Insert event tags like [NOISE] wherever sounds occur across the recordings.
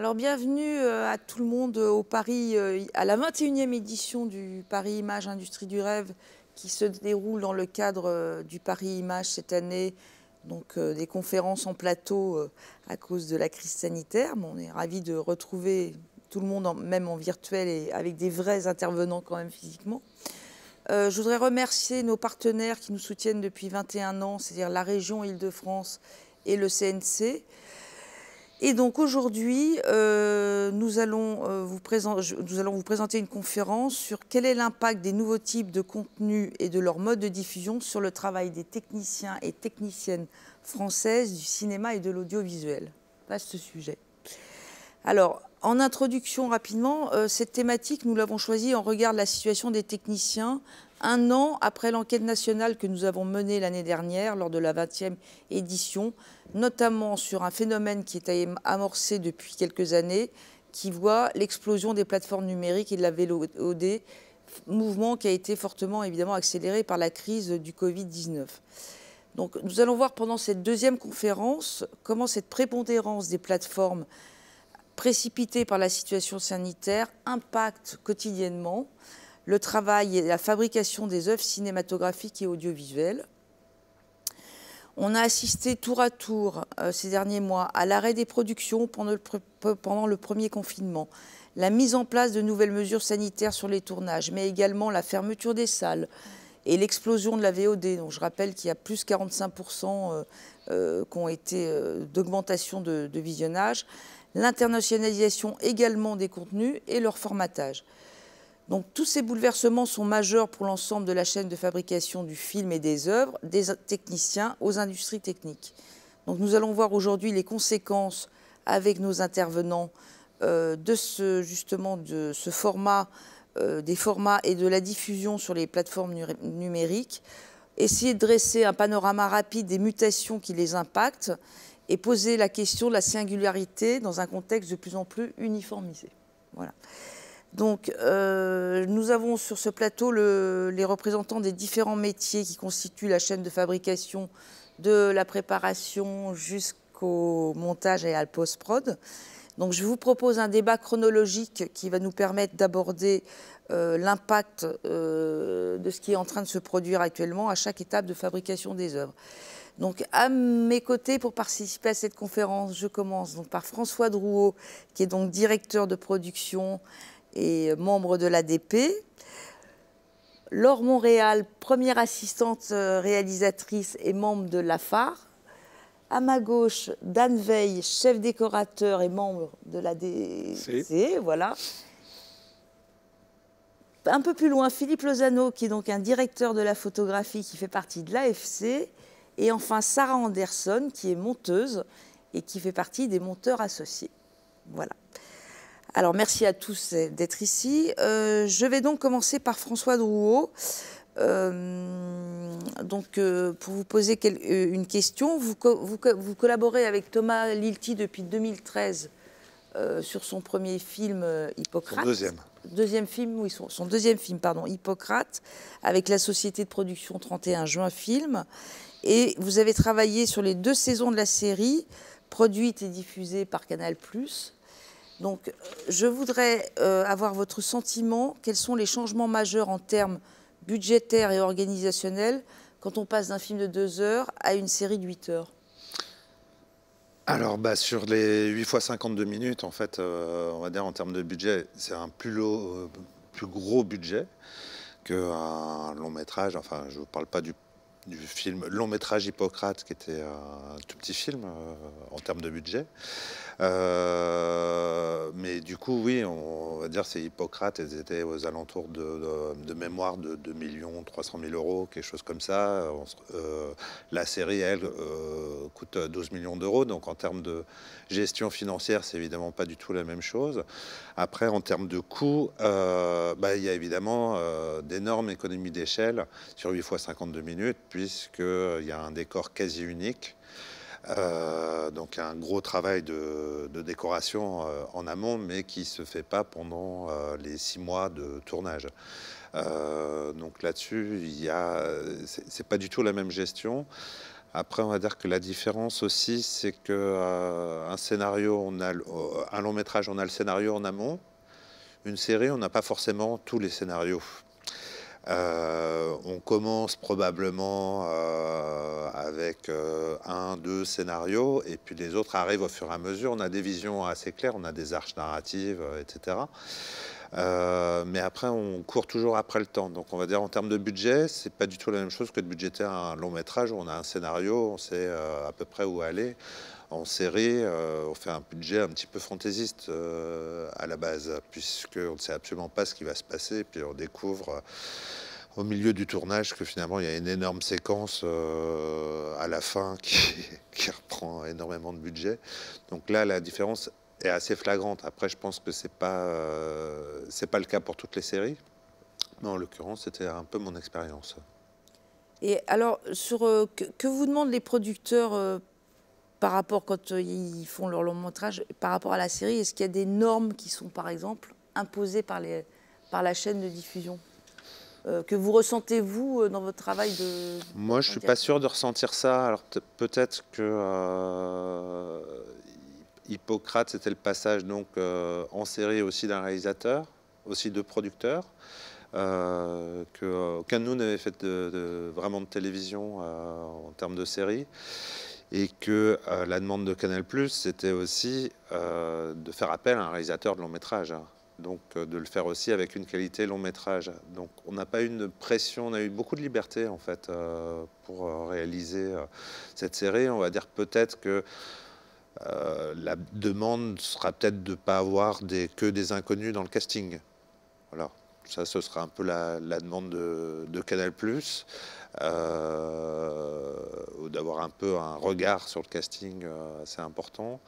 Alors bienvenue euh, à tout le monde au Paris, euh, à la 21e édition du Paris Image Industrie du Rêve qui se déroule dans le cadre euh, du Paris Image cette année. Donc des conférences en plateau à cause de la crise sanitaire. on est ravis de retrouver tout le monde, même en virtuel et avec des vrais intervenants quand même physiquement. je voudrais remercier nos partenaires qui nous soutiennent depuis 21 ans, c'est-à-dire la région Île-de-France et le CNC. Et donc aujourd'hui, euh, nous, allons, euh, vous nous allons vous présenter une conférence sur quel est l'impact des nouveaux types de contenus et de leur mode de diffusion sur le travail des techniciens et techniciennes françaises du cinéma et de l'audiovisuel. Vaste sujet. Alors, en introduction rapidement, euh, cette thématique, nous l'avons choisie en regard de la situation des techniciens un an après l'enquête nationale que nous avons menée l'année dernière lors de la 20e édition, notamment sur un phénomène qui est amorcé depuis quelques années, qui voit l'explosion des plateformes numériques et de la VOD, mouvement qui a été fortement accéléré par la crise du Covid-19. Donc nous allons voir pendant cette deuxième conférence comment cette prépondérance des plateformes précipitées par la situation sanitaire impacte quotidiennement le travail et la fabrication des œuvres cinématographiques et audiovisuelles. On a assisté tour à tour euh, ces derniers mois à l'arrêt des productions pendant le, premier confinement, la mise en place de nouvelles mesures sanitaires sur les tournages, mais également la fermeture des salles et l'explosion de la VOD. Donc je rappelle qu'il y a plus 45% euh, euh, d'augmentation de visionnage, l'internationalisation également des contenus et leur formatage. Donc tous ces bouleversements sont majeurs pour l'ensemble de la chaîne de fabrication du film et des œuvres, des techniciens aux industries techniques. Donc nous allons voir aujourd'hui les conséquences avec nos intervenants euh, de ce justement de ce format, euh, des formats et de la diffusion sur les plateformes numériques, essayer de dresser un panorama rapide des mutations qui les impactent et poser la question de la singularité dans un contexte de plus en plus uniformisé. Voilà. Donc, euh, nous avons sur ce plateau les représentants des différents métiers qui constituent la chaîne de fabrication de la préparation jusqu'au montage et à la post-prod. Donc, je vous propose un débat chronologique qui va nous permettre d'aborder euh, l'impact euh, de ce qui est en train de se produire actuellement à chaque étape de fabrication des œuvres. Donc, à mes côtés, pour participer à cette conférence, je commence donc par François Drouot, qui est donc directeur de production et membre de l'ADP. Laure Montréal, première assistante euh, réalisatrice et membre de l'AFAR. À ma gauche, Dan Veil, chef décorateur et membre de l'ADC. Voilà. Un peu plus loin, Philippe Lozano, qui est donc un directeur de la photographie qui fait partie de l'AFC. Et enfin, Sarah Anderson, qui est monteuse et qui fait partie des monteurs associés. Voilà. Alors merci à tous d'être ici. Euh, je vais donc commencer par François Drouot. Euh, donc, euh, pour vous poser une question, vous, collaborez avec Thomas Lilti depuis 2013 sur son premier film Hippocrate. Son deuxième. Deuxième film, oui, son, son, deuxième film, pardon, Hippocrate, avec la société de production 31 juin Film. Et vous avez travaillé sur les deux saisons de la série, produite et diffusée par Canal+. Donc, je voudrais euh, avoir votre sentiment. Quels sont les changements majeurs en termes budgétaires et organisationnels quand on passe d'un film de 2 heures à une série de 8 heures? Alors, bah, sur les 8 fois 52 minutes, en fait, euh, on va dire en termes de budget, c'est un plus, euh, gros budget qu'un long métrage. Enfin, je ne vous parle pas du film long métrage Hippocrate, qui était un tout petit film euh, en termes de budget. Euh, mais du coup, oui, on, va dire c'est Hippocrate, elles étaient aux alentours de, mémoire de 2 millions 300 000 euros, quelque chose comme ça. Euh, la série, elle, coûte 12 millions d'euros, donc en termes de gestion financière, c'est évidemment pas du tout la même chose. Après, en termes de coûts, bah, il y a évidemment d'énormes économies d'échelle sur 8 fois 52 minutes puisqu'il y a un décor quasi unique. Euh, donc un gros travail de, décoration euh, en amont, mais qui se fait pas pendant euh, les six mois de tournage. donc là-dessus, il y a, c'est pas du tout la même gestion. Après, on va dire que la différence aussi, c'est que un scénario, un long métrage, on a le scénario en amont. Une série, on n'a pas forcément tous les scénarios. Euh, on commence probablement euh, avec euh, un, deux scénarios, et puis les autres arrivent au fur et à mesure. On a des visions assez claires, on a des arches narratives, etc. mais après, on court toujours après le temps. Donc, on va dire en termes de budget, c'est pas du tout la même chose que de budgéter un long métrage où on a un scénario, on sait à peu près où aller en série, on fait un budget un petit peu fantaisiste à la base, puisqu'on ne sait absolument pas ce qui va se passer, puis on découvre au milieu du tournage que finalement il y a une énorme séquence euh, à la fin [LAUGHS] qui, reprend énormément de budget. Donc là, la différence est assez flagrante. Après, je pense que c'est pas euh, c'est pas le cas pour toutes les séries, mais en l'occurrence, c'était un peu mon expérience. Et alors, sur euh, que, vous demandent les producteurs par rapport quand ils font leur long métrage, par rapport à la série, est-ce qu'il y a des normes qui sont, par exemple, imposées par les par la chaîne de diffusion euh, que vous ressentez, vous, euh, dans votre travail de... Moi, je ne suis pas sûr de ressentir ça. Alors peut-être que euh, Hippocrate, c'était le passage donc, en série aussi d'un réalisateur, aussi de producteur. Euh, qu'aucun de nous n'avait fait de, vraiment de télévision en termes de série et que la demande de Canal+, c'était aussi de faire appel à un réalisateur de long métrage. Hein donc euh, de le faire aussi avec une qualité long métrage. Donc on n'a pas eu une pression, on a eu beaucoup de liberté en fait euh, pour euh, réaliser cette série. On va dire peut-être que la demande sera peut-être de ne pas avoir que des inconnus dans le casting. Voilà, ça ce sera un peu la, demande de, de Canal+. Ou d'avoir un peu un regard sur le casting assez important.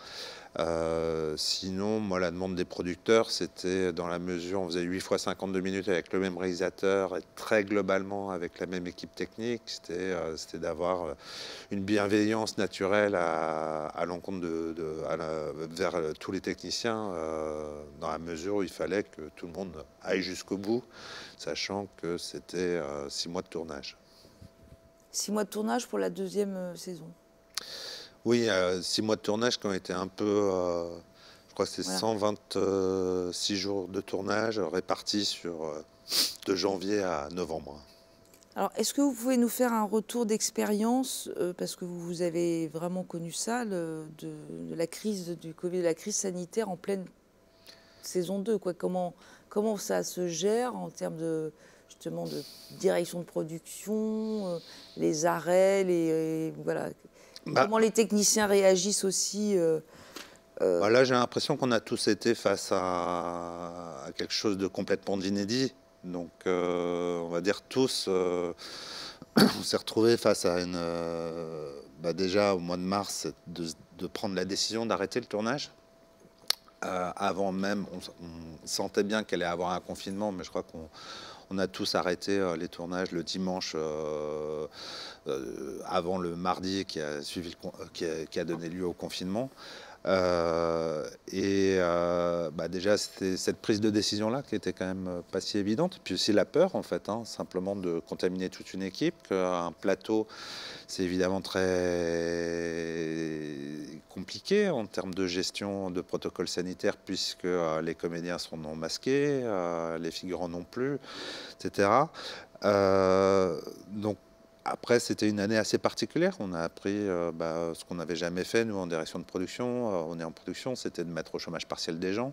Euh, sinon, moi, la demande des producteurs, c'était dans la mesure, on faisait 8 fois 52 minutes avec le même réalisateur et très globalement avec la même équipe technique, c'était euh, d'avoir euh, une bienveillance naturelle à, l'encontre de, vers tous les techniciens, dans la mesure où il fallait que tout le monde aille jusqu'au bout, sachant que c'était 6 mois de tournage. 6 mois de tournage pour la deuxième saison oui, euh, six mois de tournage qui ont été un peu, euh, je crois que c'est 126 jours de tournage répartis sur euh, de janvier à novembre. Alors, est-ce que vous pouvez nous faire un retour d'expérience, parce que vous avez vraiment connu ça, de, la crise du Covid, de la crise sanitaire en pleine saison 2 quoi. Comment, comment ça se gère en termes de, justement, de direction de production, les arrêts, les, voilà, bah. Comment les techniciens réagissent aussi euh, euh, bah Là, j'ai l'impression qu'on a tous été face à, quelque chose de complètement inédit. Donc, euh, on va dire tous, [CLEARS THROAT] on s'est retrouvés face à une. Bah, déjà, au mois de mars, de, prendre la décision d'arrêter le tournage. avant même, on, sentait bien qu'elle allait avoir un confinement, mais je crois qu'on on a tous arrêté euh, les tournages le dimanche euh, euh, avant le mardi qui a, suivi qui a, donné lieu au confinement. Et bah, déjà, c'était cette prise de décision-là qui était quand même pas si évidente. Puis aussi la peur, en fait, hein, simplement de contaminer toute une équipe. Un plateau, c'est évidemment très compliqué en termes de gestion de protocoles sanitaires, puisque les comédiens sont non masqués, les figurants non plus etc. Euh, donc après, c'était une année assez particulière. On a appris euh, bah, ce qu'on n'avait jamais fait, nous, en direction de production. Euh, on est en production, c'était de mettre au chômage partiel des gens.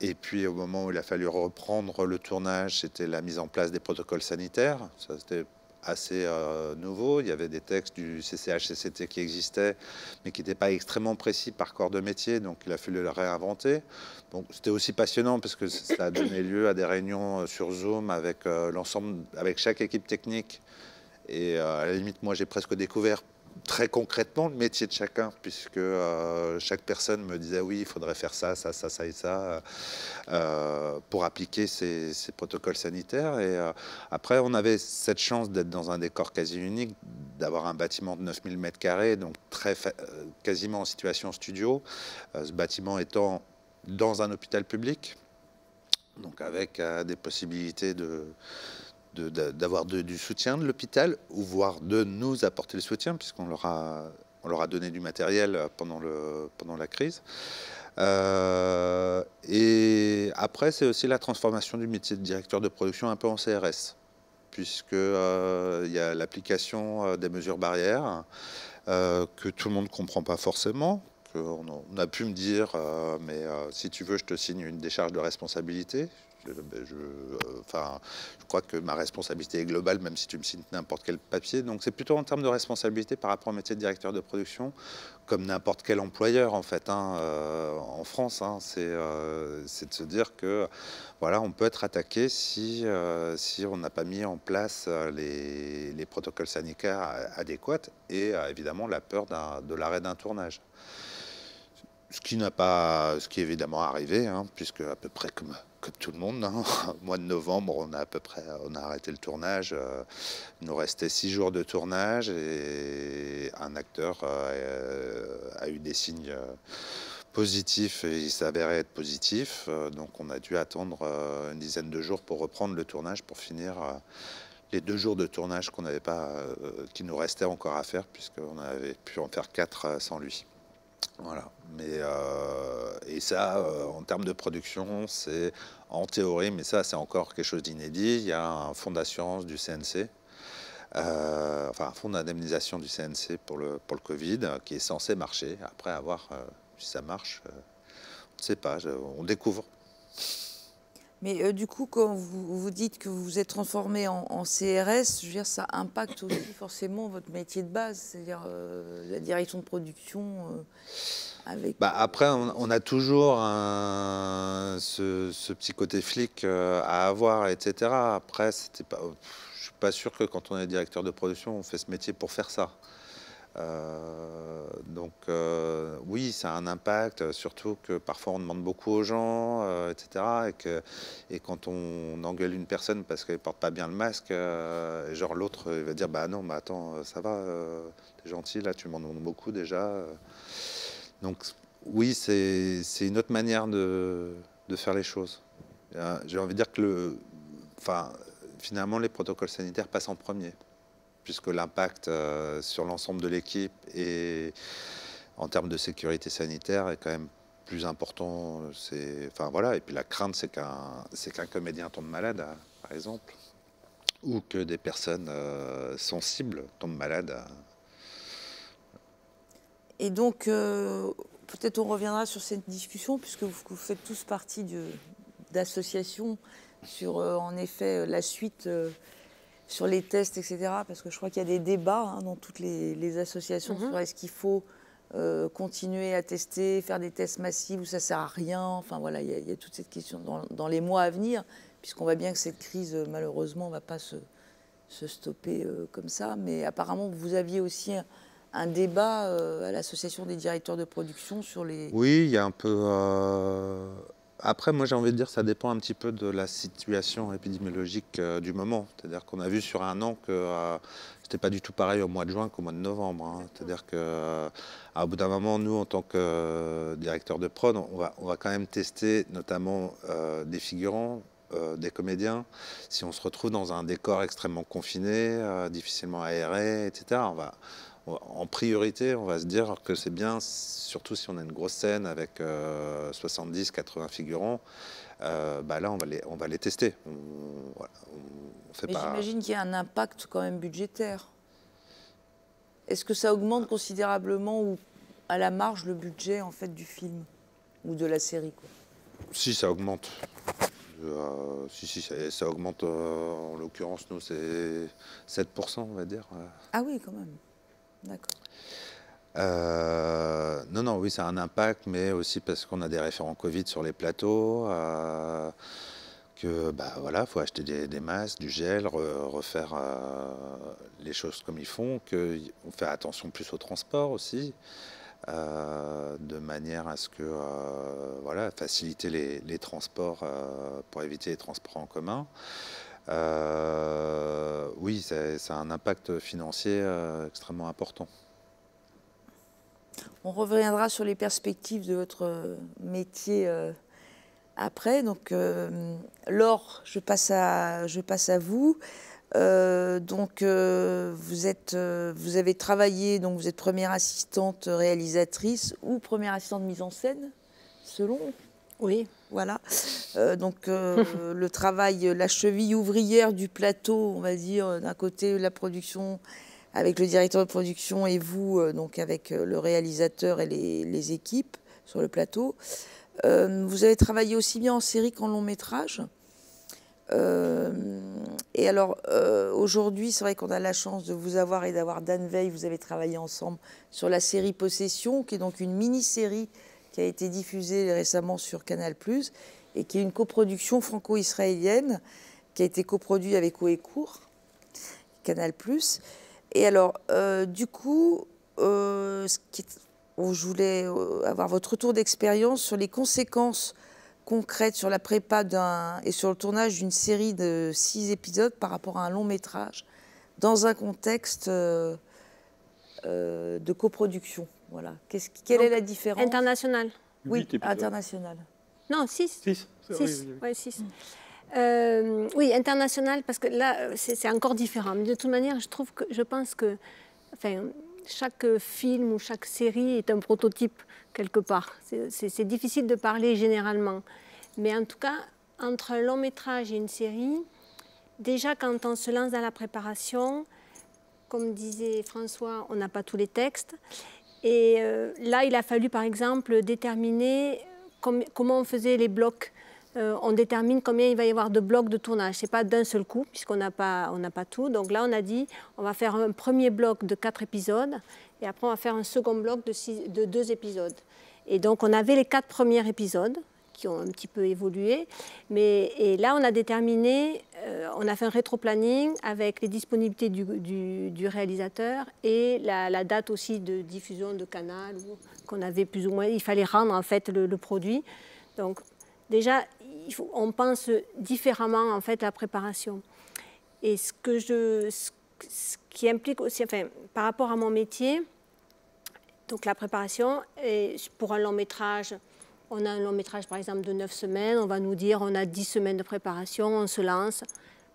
et puis, au moment où il a fallu reprendre le tournage, c'était la mise en place des protocoles sanitaires. Ça, c'était assez euh, nouveau. Il y avait des textes du CCH-CCT qui existaient, mais qui n'étaient pas extrêmement précis par corps de métier, donc il a fallu le réinventer. C'était aussi passionnant parce que ça a donné lieu à des réunions euh, sur Zoom avec euh, l'ensemble, avec chaque équipe technique. Et à la limite, moi, j'ai presque découvert très concrètement le métier de chacun, puisque euh, chaque personne me disait oui, il faudrait faire ça, ça, ça, ça et ça euh, pour appliquer ces, protocoles sanitaires. Et euh, après, on avait cette chance d'être dans un décor quasi unique, d'avoir un bâtiment de 9000 m2, donc très quasiment en situation studio. ce bâtiment étant dans un hôpital public, donc avec des possibilités de d'avoir du soutien de l'hôpital, ou voire de nous apporter le soutien, puisqu'on leur a, on leur a donné du matériel pendant, le, pendant la crise. Euh, et après, c'est aussi la transformation du métier de directeur de production un peu en CRS, puisqu'il euh, il y a l'application euh, des mesures barrières que tout le monde ne comprend pas forcément. On a pu me dire, mais si tu veux, je te signe une décharge de responsabilité. Ben, je, enfin, je crois que ma responsabilité est globale, même si tu me signes n'importe quel papier. Donc c'est plutôt en termes de responsabilité par rapport au métier de directeur de production, comme n'importe quel employeur en fait, hein, euh, en France. Hein, euh, c'est de se dire que voilà, on peut être attaqué si, euh, si on n'a pas mis en place les, les protocoles sanitaires adéquats et évidemment la peur de l'arrêt d'un tournage. Ce qui n'a pas, ce qui est évidemment arrivé, hein, puisque à peu près comme, comme tout le monde, hein, [LAUGHS] au mois de novembre, on a à peu près, on a arrêté le tournage. Euh, il nous restait six jours de tournage et un acteur euh, a eu des signes euh, positifs et il s'avérait être positif. donc on a dû attendre une dizaine de jours pour reprendre le tournage, pour finir les deux jours de tournage qu'on qui nous restait encore à faire, puisqu'on avait pu en faire quatre sans lui. Voilà. Mais, euh, et ça, euh, en termes de production, c'est en théorie, mais ça, c'est encore quelque chose d'inédit. Il y a un fonds d'assurance du CNC, euh, enfin un fonds d'indemnisation du CNC pour le, pour le Covid, qui est censé marcher. Après, avoir si ça marche, on ne sait pas, on découvre. Mais euh, du coup, quand vous, vous, dites que vous vous êtes transformé en, CRS, je veux dire, ça impacte aussi [COUGHS] forcément votre métier de base, c'est-à-dire euh, la direction de production. Euh, avec... Bah après, on, a toujours ce, ce, petit côté flic à avoir, etc. Après, c'était pas, je suis pas sûr que quand on est directeur de production, on fait ce métier pour faire ça. Euh, donc euh, oui, ça a un impact, surtout que parfois on demande beaucoup aux gens, euh, etc. Et, quand on engueule une personne parce qu'elle porte pas bien le masque, genre l'autre va dire bah non, mais attends, ça va, t'es gentil là, tu m'en demandes beaucoup déjà. Donc oui, c'est une autre manière de, faire les choses. J'ai envie de dire que finalement les protocoles sanitaires passent en premier puisque l'impact euh, sur l'ensemble de l'équipe et en termes de sécurité sanitaire est quand même plus important. Enfin voilà, et puis la crainte, c'est qu'un comédien tombe malade, par exemple, ou que des personnes euh, sensibles tombent malades. Et donc, euh, peut-être on reviendra sur cette discussion, puisque vous faites tous partie d'associations sur, en effet, la suite sur les tests, etc. Parce que je crois qu'il y a des débats hein, dans toutes les, associations mhm. sur est-ce qu'il faut euh, continuer à tester, faire des tests massifs ou ça sert à rien. Enfin voilà, il y, a, toute cette question dans, les mois à venir, puisqu'on voit bien que cette crise, malheureusement, ne va pas se, stopper euh, comme ça. Mais apparemment, vous aviez aussi un, débat euh, à l'association des directeurs de production sur les... Oui, il y a un peu après, moi j'ai envie de dire ça dépend un petit peu de la situation épidémiologique euh, du moment. C'est-à-dire qu'on a vu sur un an que ce euh, c'était pas du tout pareil au mois de juin qu'au mois de novembre. Hein. C'est-à-dire qu'au euh, bout d'un moment, nous en tant que directeur de prod, on va, on va quand même tester notamment des figurants, des comédiens. Si on se retrouve dans un décor extrêmement confiné, difficilement aéré, etc., on va, en priorité, on va se dire que c'est bien, surtout si on a une grosse scène avec 70, euh, 80 figurants, euh, bah là, on va les, on va les tester. Mais j'imagine qu'il y a un impact quand même budgétaire. Est-ce que ça augmente considérablement ou à la marge le budget en fait du film ou de la série quoi? Si, ça augmente. Euh, si, si, ça, augmente. en l'occurrence, nous, c'est 7%, on va dire. Ah oui, quand même. Euh, non, non, oui, ça a un impact, mais aussi parce qu'on a des référents Covid sur les plateaux, euh, que bah voilà, faut acheter des, masques, du gel, refaire euh, les choses comme ils font, qu'on fait attention plus au transport aussi, de manière à ce que voilà, faciliter les transports pour éviter les transports en commun. Euh, oui, ça, a un impact financier euh, extrêmement important. On reviendra sur les perspectives de votre métier après. Donc, Laure, je passe à, je passe à vous. donc, vous, êtes, vous avez travaillé, donc vous êtes première assistante réalisatrice ou première assistante mise en scène, selon Oui. Voilà. donc, [LAUGHS] le travail, la cheville ouvrière du plateau, on va dire, d'un côté, la production avec le directeur de production et vous, euh, donc avec euh, le réalisateur et les, équipes sur le plateau. Euh, vous avez travaillé aussi bien en série qu'en long métrage. et alors, aujourd'hui, c'est vrai qu'on a la chance de vous avoir et d'avoir Dan Veil. Vous avez travaillé ensemble sur la série Possession, qui est donc une mini-série qui a été diffusée récemment sur Canal+, et qui est une coproduction franco-israélienne, qui a été coproduite avec Oecourt, Canal+. Et alors, euh, du coup, euh, je voulais euh, avoir votre retour d'expérience sur les conséquences concrètes sur la prépa et sur le tournage d'une série de six épisodes par rapport à un long métrage dans un contexte de coproduction. Voilà. quelle est la différence? Internationale. Oui, internationale. Non, six. Six. six. Oui, six. Euh, oui, international, parce que là, c'est encore différent. Mais de toute manière, je trouve que, je pense que, enfin, chaque film ou chaque série est un prototype quelque part. C'est difficile de parler généralement, mais en tout cas, entre un long métrage et une série, déjà quand on se lance dans la préparation, comme disait François, on n'a pas tous les textes. Et euh, là, il a fallu, par exemple, déterminer comment on faisait les blocs euh, on détermine combien il va y avoir de blocs de tournage. Ce n'est pas d'un seul coup, puisqu'on n'a pas, pas tout. Donc là, on a dit, on va faire un premier bloc de quatre épisodes, et après, on va faire un second bloc de, de deux épisodes. Et donc, on avait les quatre premiers épisodes qui ont un petit peu évolué. Mais, et là, on a déterminé, euh, on a fait un rétro-planning avec les disponibilités du, réalisateur et la, date aussi de diffusion de canal qu'on avait plus ou moins. Il fallait rendre en fait le, produit. Donc, déjà, on pense différemment en fait la préparation. Et ce, que je, ce qui implique aussi, enfin, par rapport à mon métier, donc la préparation, et pour un long métrage, on a un long métrage par exemple de 9 semaines, on va nous dire on a 10 semaines de préparation, on se lance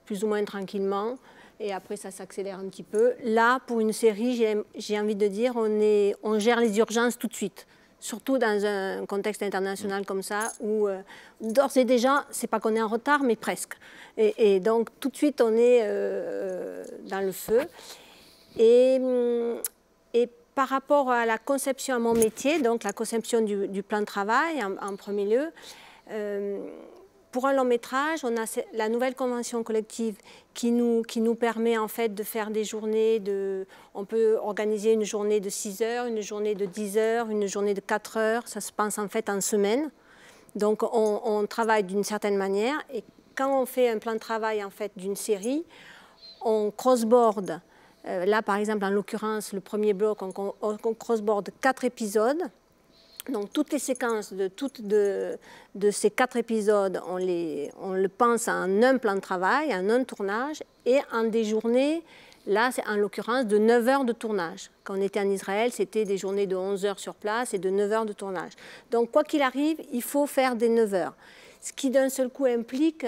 plus ou moins tranquillement et après ça s'accélère un petit peu. Là, pour une série, j'ai envie de dire, on, est, on gère les urgences tout de suite surtout dans un contexte international comme ça, où euh, d'ores et déjà, c'est pas qu'on est en retard, mais presque. Et, donc tout de suite, on est euh, dans le feu. Et, et, par rapport à la conception à mon métier, donc la conception du, plan de travail en, premier lieu, euh, pour un long métrage, on a la nouvelle convention collective qui nous, qui nous permet en fait de faire des journées de... On peut organiser une journée de 6 heures, une journée de 10 heures, une journée de 4 heures. Ça se passe en fait en semaine. Donc on, travaille d'une certaine manière. Et quand on fait un plan de travail en fait d'une série, on crossboard. Euh, là par exemple, en l'occurrence, le premier bloc, on, on crossboard 4 épisodes. Donc toutes les séquences de, toutes de, ces quatre épisodes, on, les, on le pense en un plan de travail, en un tournage, et en des journées, là c'est en l'occurrence de 9 heures de tournage. Quand on était en Israël, c'était des journées de 11 heures sur place et de 9 heures de tournage. Donc quoi qu'il arrive, il faut faire des 9 heures. Ce qui d'un seul coup implique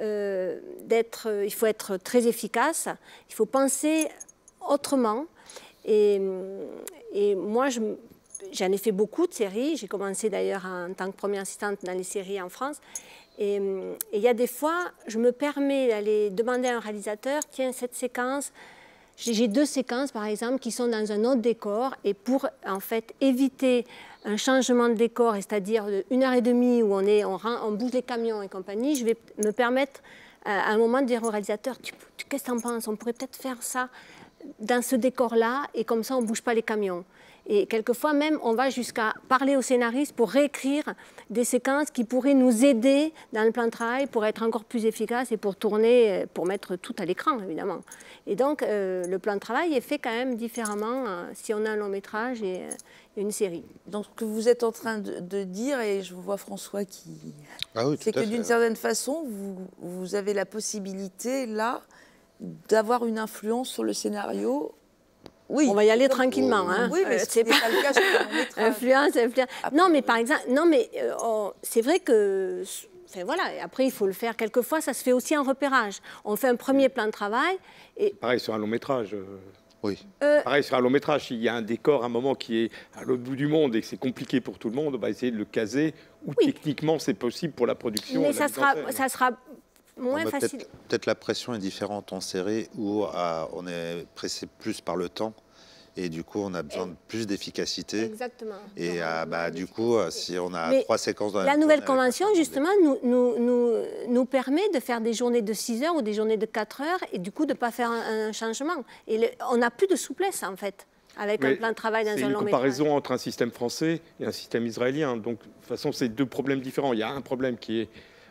euh, d'être, il faut être très efficace, il faut penser autrement. Et, moi, je, j'en ai fait beaucoup de séries. J'ai commencé d'ailleurs en tant que première assistante dans les séries en France. Et il y a des fois, je me permets d'aller demander à un réalisateur, tiens, cette séquence, j'ai deux séquences par exemple qui sont dans un autre décor et pour en fait éviter un changement de décor, c'est-à-dire une heure et demie où on, est, on, bouge les camions et compagnie, je vais me permettre à un moment de dire au réalisateur, qu'est-ce que tu en penses? On pourrait peut-être faire ça dans ce décor-là et comme ça on ne bouge pas les camions. Et quelquefois même, on va jusqu'à parler au scénariste pour réécrire des séquences qui pourraient nous aider dans le plan de travail pour être encore plus efficace et pour tourner, euh, pour mettre tout à l'écran, évidemment. Et donc, euh, le plan de travail est fait quand même différemment euh, si on a un long métrage et une série. Donc, ce que vous êtes en train de, dire, et je vois François qui... Ah c'est que d'une certaine façon, vous, vous avez la possibilité, là, d'avoir une influence sur le scénario oui. On va y aller tranquillement. Hein. Oui, mais euh, c'est pas le cas influence, influence. Non, mais par exemple, non, mais euh, oh, c'est vrai que Enfin, voilà. Et après, il faut le faire. Quelquefois, ça se fait aussi en repérage. On fait un premier plan de travail. Et... Pareil sur un long métrage. euh, Oui. Euh, Pareil sur un long métrage, il y a un décor à un moment qui est à l'autre bout du monde et que c'est compliqué pour tout le monde, on va essayer de le caser où Oui. techniquement c'est possible pour la production. mais ça sera, ça sera moins a peut-être- facile. Peut-être la pression est différente en série où euh, on est pressé plus par le temps et du coup on a besoin de plus d'efficacité. Exactement. Et euh, bah, du coup, euh, si on a Mais trois séquences dans La même nouvelle convention, la justement, nous, nous, nous, nous permet de faire des journées de 6 heures ou des journées de 4 heures et du coup de ne pas faire un, un changement. Et le- on n'a plus de souplesse, en fait, avec un plan de travail dans C'est un une long métrage. comparaison entre un système français et un système israélien. Donc, de toute façon, c'est deux problèmes différents. Il y a un problème qui est.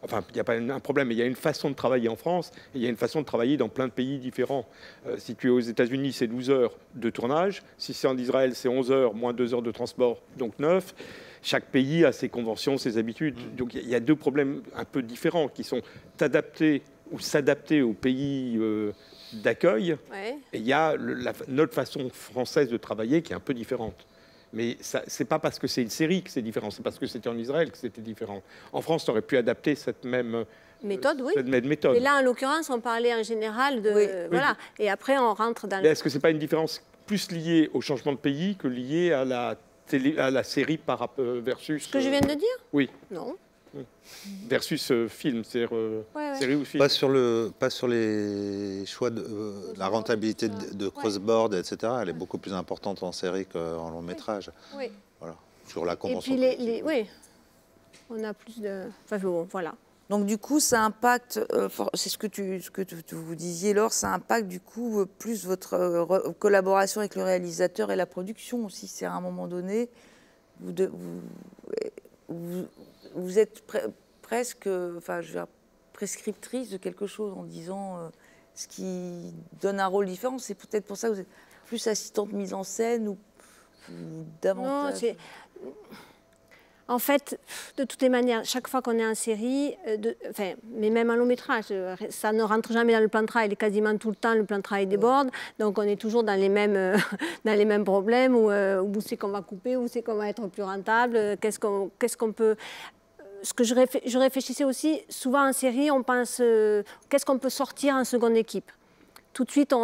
Enfin, il n'y a pas un problème, mais il y a une façon de travailler en France et il y a une façon de travailler dans plein de pays différents. Euh, si tu es aux États-Unis, c'est 12 heures de tournage. Si c'est en Israël, c'est 11 heures, moins 2 heures de transport, donc 9. Chaque pays a ses conventions, ses habitudes. Donc, il y a- il y a deux problèmes un peu différents qui sont t'adapter ou s'adapter au pays euh, d'accueil Ouais. et il y a le- la- notre façon française de travailler qui est un peu différente. Mais ce n'est pas parce que c'est une série que c'est différent, c'est parce que c'était en Israël que c'était différent. En France, tu aurais pu adapter cette même, euh, Méthode, oui. cette même méthode. Et là, en l'occurrence, on parlait en général de. Oui. Voilà. Et après, on rentre dans Mais le. est-ce que ce n'est pas une différence plus liée au changement de pays que liée à la, télé, à la série par, euh, versus... Ce que je viens de dire? Oui, Non. Versus euh, film, c'est-à-dire euh, Ouais, ouais. série ou film. Pas sur, le, pas sur les choix de euh, la rentabilité de, de crossboard, etc. Elle est beaucoup plus importante en série qu'en long métrage. Oui. Voilà. Sur la Et convention. puis, les, collective. les- oui. On a plus de. Enfin, bon, voilà. Donc du coup, ça impacte, euh, c'est ce que, tu, ce que tu- tu- vous disiez, Laure, ça impacte du coup plus votre euh, re- collaboration avec le réalisateur et la production aussi. C'est à un moment donné, vous, de- vous, vous, vous êtes pre- presque, enfin, je veux dire, prescriptrice de quelque chose en disant euh, ce qui donne un rôle différent. C'est peut-être pour ça que vous êtes plus assistante mise en scène ou, Non, davantage. c'est. En fait, de toutes les manières, chaque fois qu'on est en série, euh, enfin, mais même en long métrage, euh, ça ne rentre jamais dans le plan de travail. Quasiment tout le temps, le plan de travail déborde. Donc, on est toujours dans les mêmes, [LAUGHS] dans les mêmes problèmes où, où c'est qu'on va couper, où c'est qu'on va être plus rentable, qu'est-ce qu'on peut. Ce que je réfléchissais aussi, souvent en série, on pense euh, qu'est-ce qu'on peut sortir en seconde équipe? Tout de suite,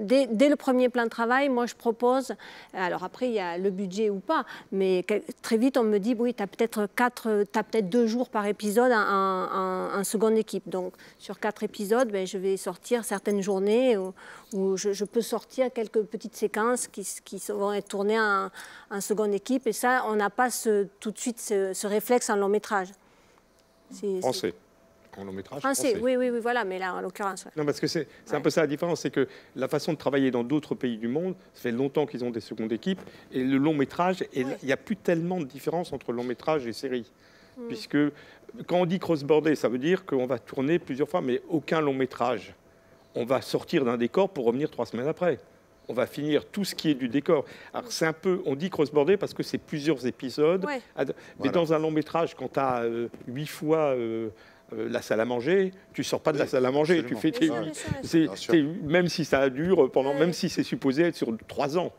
dès, le premier plan de travail, moi je propose, alors après il y a le budget ou pas, mais très vite on me dit, oui, tu as peut-être peut-être deux jours par épisode en, seconde équipe. Donc sur quatre épisodes, ben, je vais sortir certaines journées où, je, peux sortir quelques petites séquences qui, vont être tournées en, seconde équipe. Et ça, on n'a pas ce- tout de suite ce, réflexe en long métrage. Français. En long métrage Français, oui, oui, oui, voilà, mais là en l'occurrence. ouais. Non, parce que c'est un peu ça la différence, c'est que la façon de travailler dans d'autres pays du monde, ça fait longtemps qu'ils ont des secondes équipes, et le long métrage, Ouais. il n'y a plus tellement de différence entre long métrage et série. Mm. Puisque quand on dit cross-border, ça veut dire qu'on va tourner plusieurs fois, mais aucun long métrage. On va sortir d'un décor pour revenir trois semaines après. On va finir tout ce qui est du décor. Alors c'est un peu, on dit cross-border parce que c'est plusieurs épisodes. Ouais. Mais Voilà. dans un long métrage, quand tu as huit fois euh, euh, la salle à manger, tu sors pas de la salle à manger, tu fais tes même si ça dure pendant, Ouais. même si c'est supposé être sur trois ans.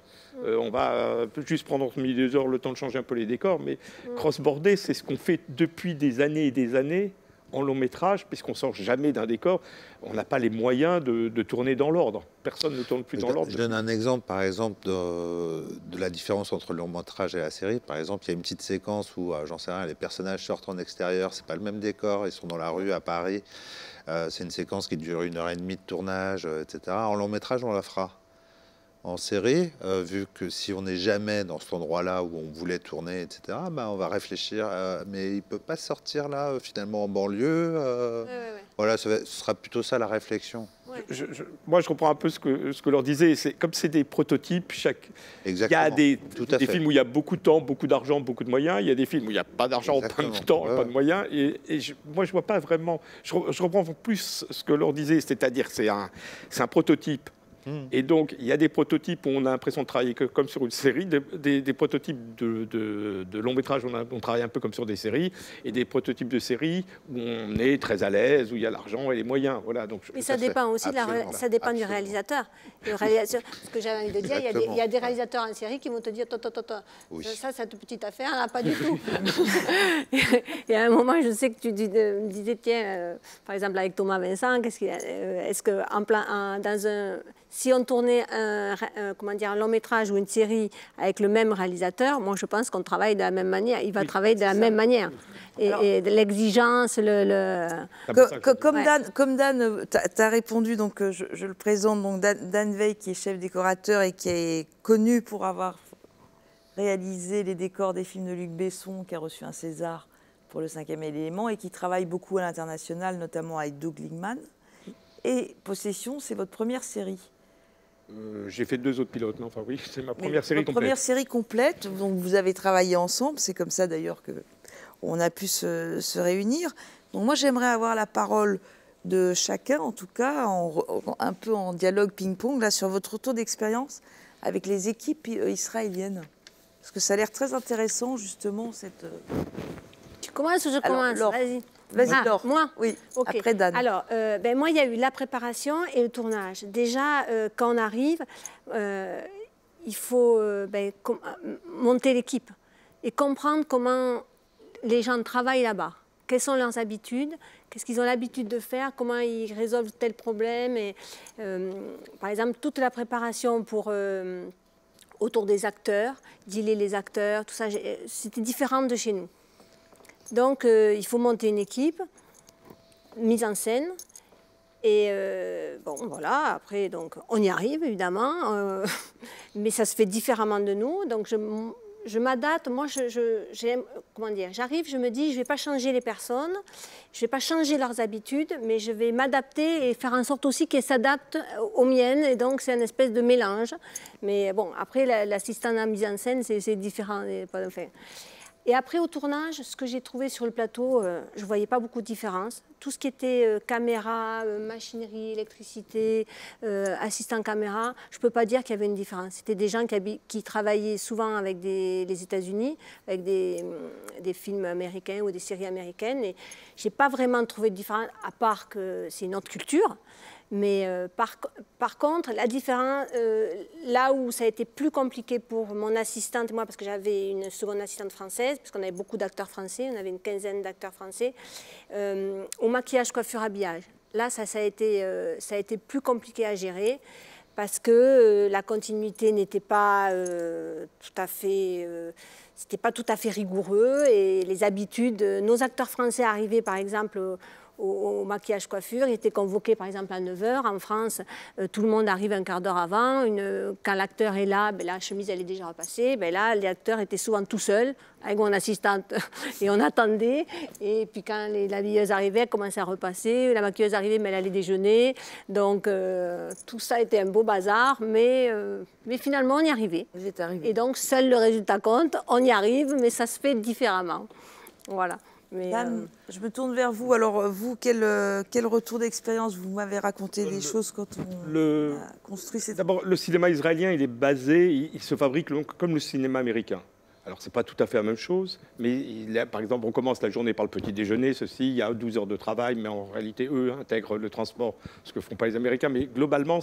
Euh, on va euh, juste prendre entre midi deux heures le temps de changer un peu les décors, mais cross-border, c'est ce qu'on fait depuis des années et des années en long métrage, puisqu'on sort jamais d'un décor. On n'a pas les moyens de, de tourner dans l'ordre. Personne ne tourne plus dans l'ordre. Je donne un exemple, par exemple, de, de la différence entre le long métrage et la série. Par exemple, il y a une petite séquence où, euh, j'en sais rien, les personnages sortent en extérieur, c'est pas le même décor, ils sont dans la rue à Paris. Euh, c'est une séquence qui dure une heure et demie de tournage, euh, etc. En long métrage, on la fera. En série, euh, vu que si on n'est jamais dans cet endroit-là où on voulait tourner, etc., bah, on va réfléchir. euh, mais il peut pas sortir là, euh, finalement, en banlieue. euh, Ouais, ouais, ouais. Voilà, ce sera plutôt ça la réflexion. Ouais. Je- je- moi, je comprends un peu ce que, ce que leur disait. C'est comme c'est des prototypes, chaque, il y a des, films où il y a beaucoup de temps, beaucoup d'argent, beaucoup de moyens. Il y a des films où il n'y a pas d'argent, pas de temps, Ouais, pas de moyens. Et, et je- moi, je vois pas vraiment. Je, re- je reprends plus ce que leur disait, c'est-à-dire c'est un, c'est un prototype Hmm. Et donc, il y a des prototypes où on a l'impression de travailler comme sur une série, des, prototypes de, de, long métrage où on, travaille un peu comme sur des séries, et des prototypes de séries où on est très à l'aise, où il y a l'argent et les moyens. Voilà, donc, Mais ça, dépend aussi ça dépend du réalisateur. Le réalisateur. Ce que j'avais envie de dire, il y, a des, réalisateurs en série qui vont te dire ça, cette petite affaire, n'a pas du [LAUGHS] tout. et à un moment, je sais que tu me disais tiens, euh, par exemple avec Thomas Vincent, qu'est-ce qu'il euh, est-ce que en plein, dans un si on tournait un, comment dire, un long métrage ou une série avec le même réalisateur, moi je pense qu'on travaille de la même manière. Il va travailler de la même manière. Et, l'exigence, le. comme, Dan, comme Dan, tu as répondu, donc euh, je, le présente, donc Dan, Veil, qui est chef décorateur et qui est connu pour avoir réalisé les décors des films de Luc Besson, qui a reçu un César pour le cinquième élément et qui travaille beaucoup à l'international, notamment avec Doug Lingman. Et Possession, c'est votre première série. Euh, j'ai fait deux autres pilotes, mais enfin oui, c'est ma première série complète. Première série complète, donc vous avez travaillé ensemble, c'est comme ça d'ailleurs que on a pu se, réunir. Donc moi j'aimerais avoir la parole de chacun, en tout cas, un peu en dialogue ping-pong là sur votre retour d'expérience avec les équipes euh, israéliennes, parce que ça a l'air très intéressant justement cette. Euh, tu commences ou je commence Vas-y. Vas-y, ah, Moi Oui, après Dan. Alors, euh, ben, moi, il y a eu la préparation et le tournage. Déjà, euh, quand on arrive, euh, il faut ben, monter l'équipe et comprendre comment les gens travaillent là-bas. Quelles sont leurs habitudes Qu'est-ce qu'ils ont l'habitude de faire Comment ils résolvent tel problème et, Par exemple, toute la préparation pour autour des acteurs, dealer les acteurs, tout ça, c'était différent de chez nous. Donc, euh, il faut monter une équipe, mise en scène. Et euh, bon, voilà, après, donc, on y arrive, évidemment, euh, [LAUGHS] mais ça se fait différemment de nous. Donc, je, m'adapte. Moi, je, comment dire, j'arrive, je me dis, je ne vais pas changer les personnes, je ne vais pas changer leurs habitudes, mais je vais m'adapter et faire en sorte aussi qu'elles s'adaptent aux miennes. Et donc, c'est une espèce de mélange. Mais bon, après, l'assistant à la mise en scène, c'est différent. Et après, au tournage, ce que j'ai trouvé sur le plateau, euh, je ne voyais pas beaucoup de différence. Tout ce qui était euh, caméra, euh, machinerie, électricité, assistant caméra, je ne peux pas dire qu'il y avait une différence. C'était des gens qui, travaillaient souvent avec les États-Unis, avec des, des, films américains ou des séries américaines. Et je n'ai pas vraiment trouvé de différence, à part que c'est une autre culture. Mais euh, par, contre, la différence, euh, là où ça a été plus compliqué pour mon assistante moi, parce que j'avais une seconde assistante française, parce qu'on avait beaucoup d'acteurs français, on avait une quinzaine d'acteurs français, euh, au maquillage, coiffure, habillage. Là, ça, a été, ça a été plus compliqué à gérer parce que la continuité n'était pas tout à fait c'était pas tout à fait rigoureux et les habitudes. Nos acteurs français arrivaient par exemple au, maquillage coiffure. Il était convoqué par exemple à 9h. En France, euh, tout le monde arrive un quart d'heure avant. Une, quand l'acteur est là, ben, la chemise elle est déjà repassée. Ben, là, l'acteur était souvent tout seul avec mon assistante [LAUGHS] et on attendait. Et puis quand les, la arrivaient, arrivait, elle commençait à repasser. La maquilleuse arrivait, mais elle allait déjeuner. Donc euh, tout ça était un beau bazar, mais, euh, mais finalement on y arrivait. Vous êtes arrivé. Et donc seul le résultat compte. On y arrive, mais ça se fait différemment. Voilà. Euh, je me tourne vers vous. Alors, euh, vous, quel, euh, quel retour d'expérience Vous m'avez raconté des choses quand on le, a construit cette... D'abord, le cinéma israélien, il est basé, il, se fabrique comme le cinéma américain. Alors, ce n'est pas tout à fait la même chose, mais il par exemple, on commence la journée par le petit déjeuner, ceci, il y a 12 heures de travail, mais en réalité, eux intègrent le transport, ce que font pas les Américains. Mais globalement,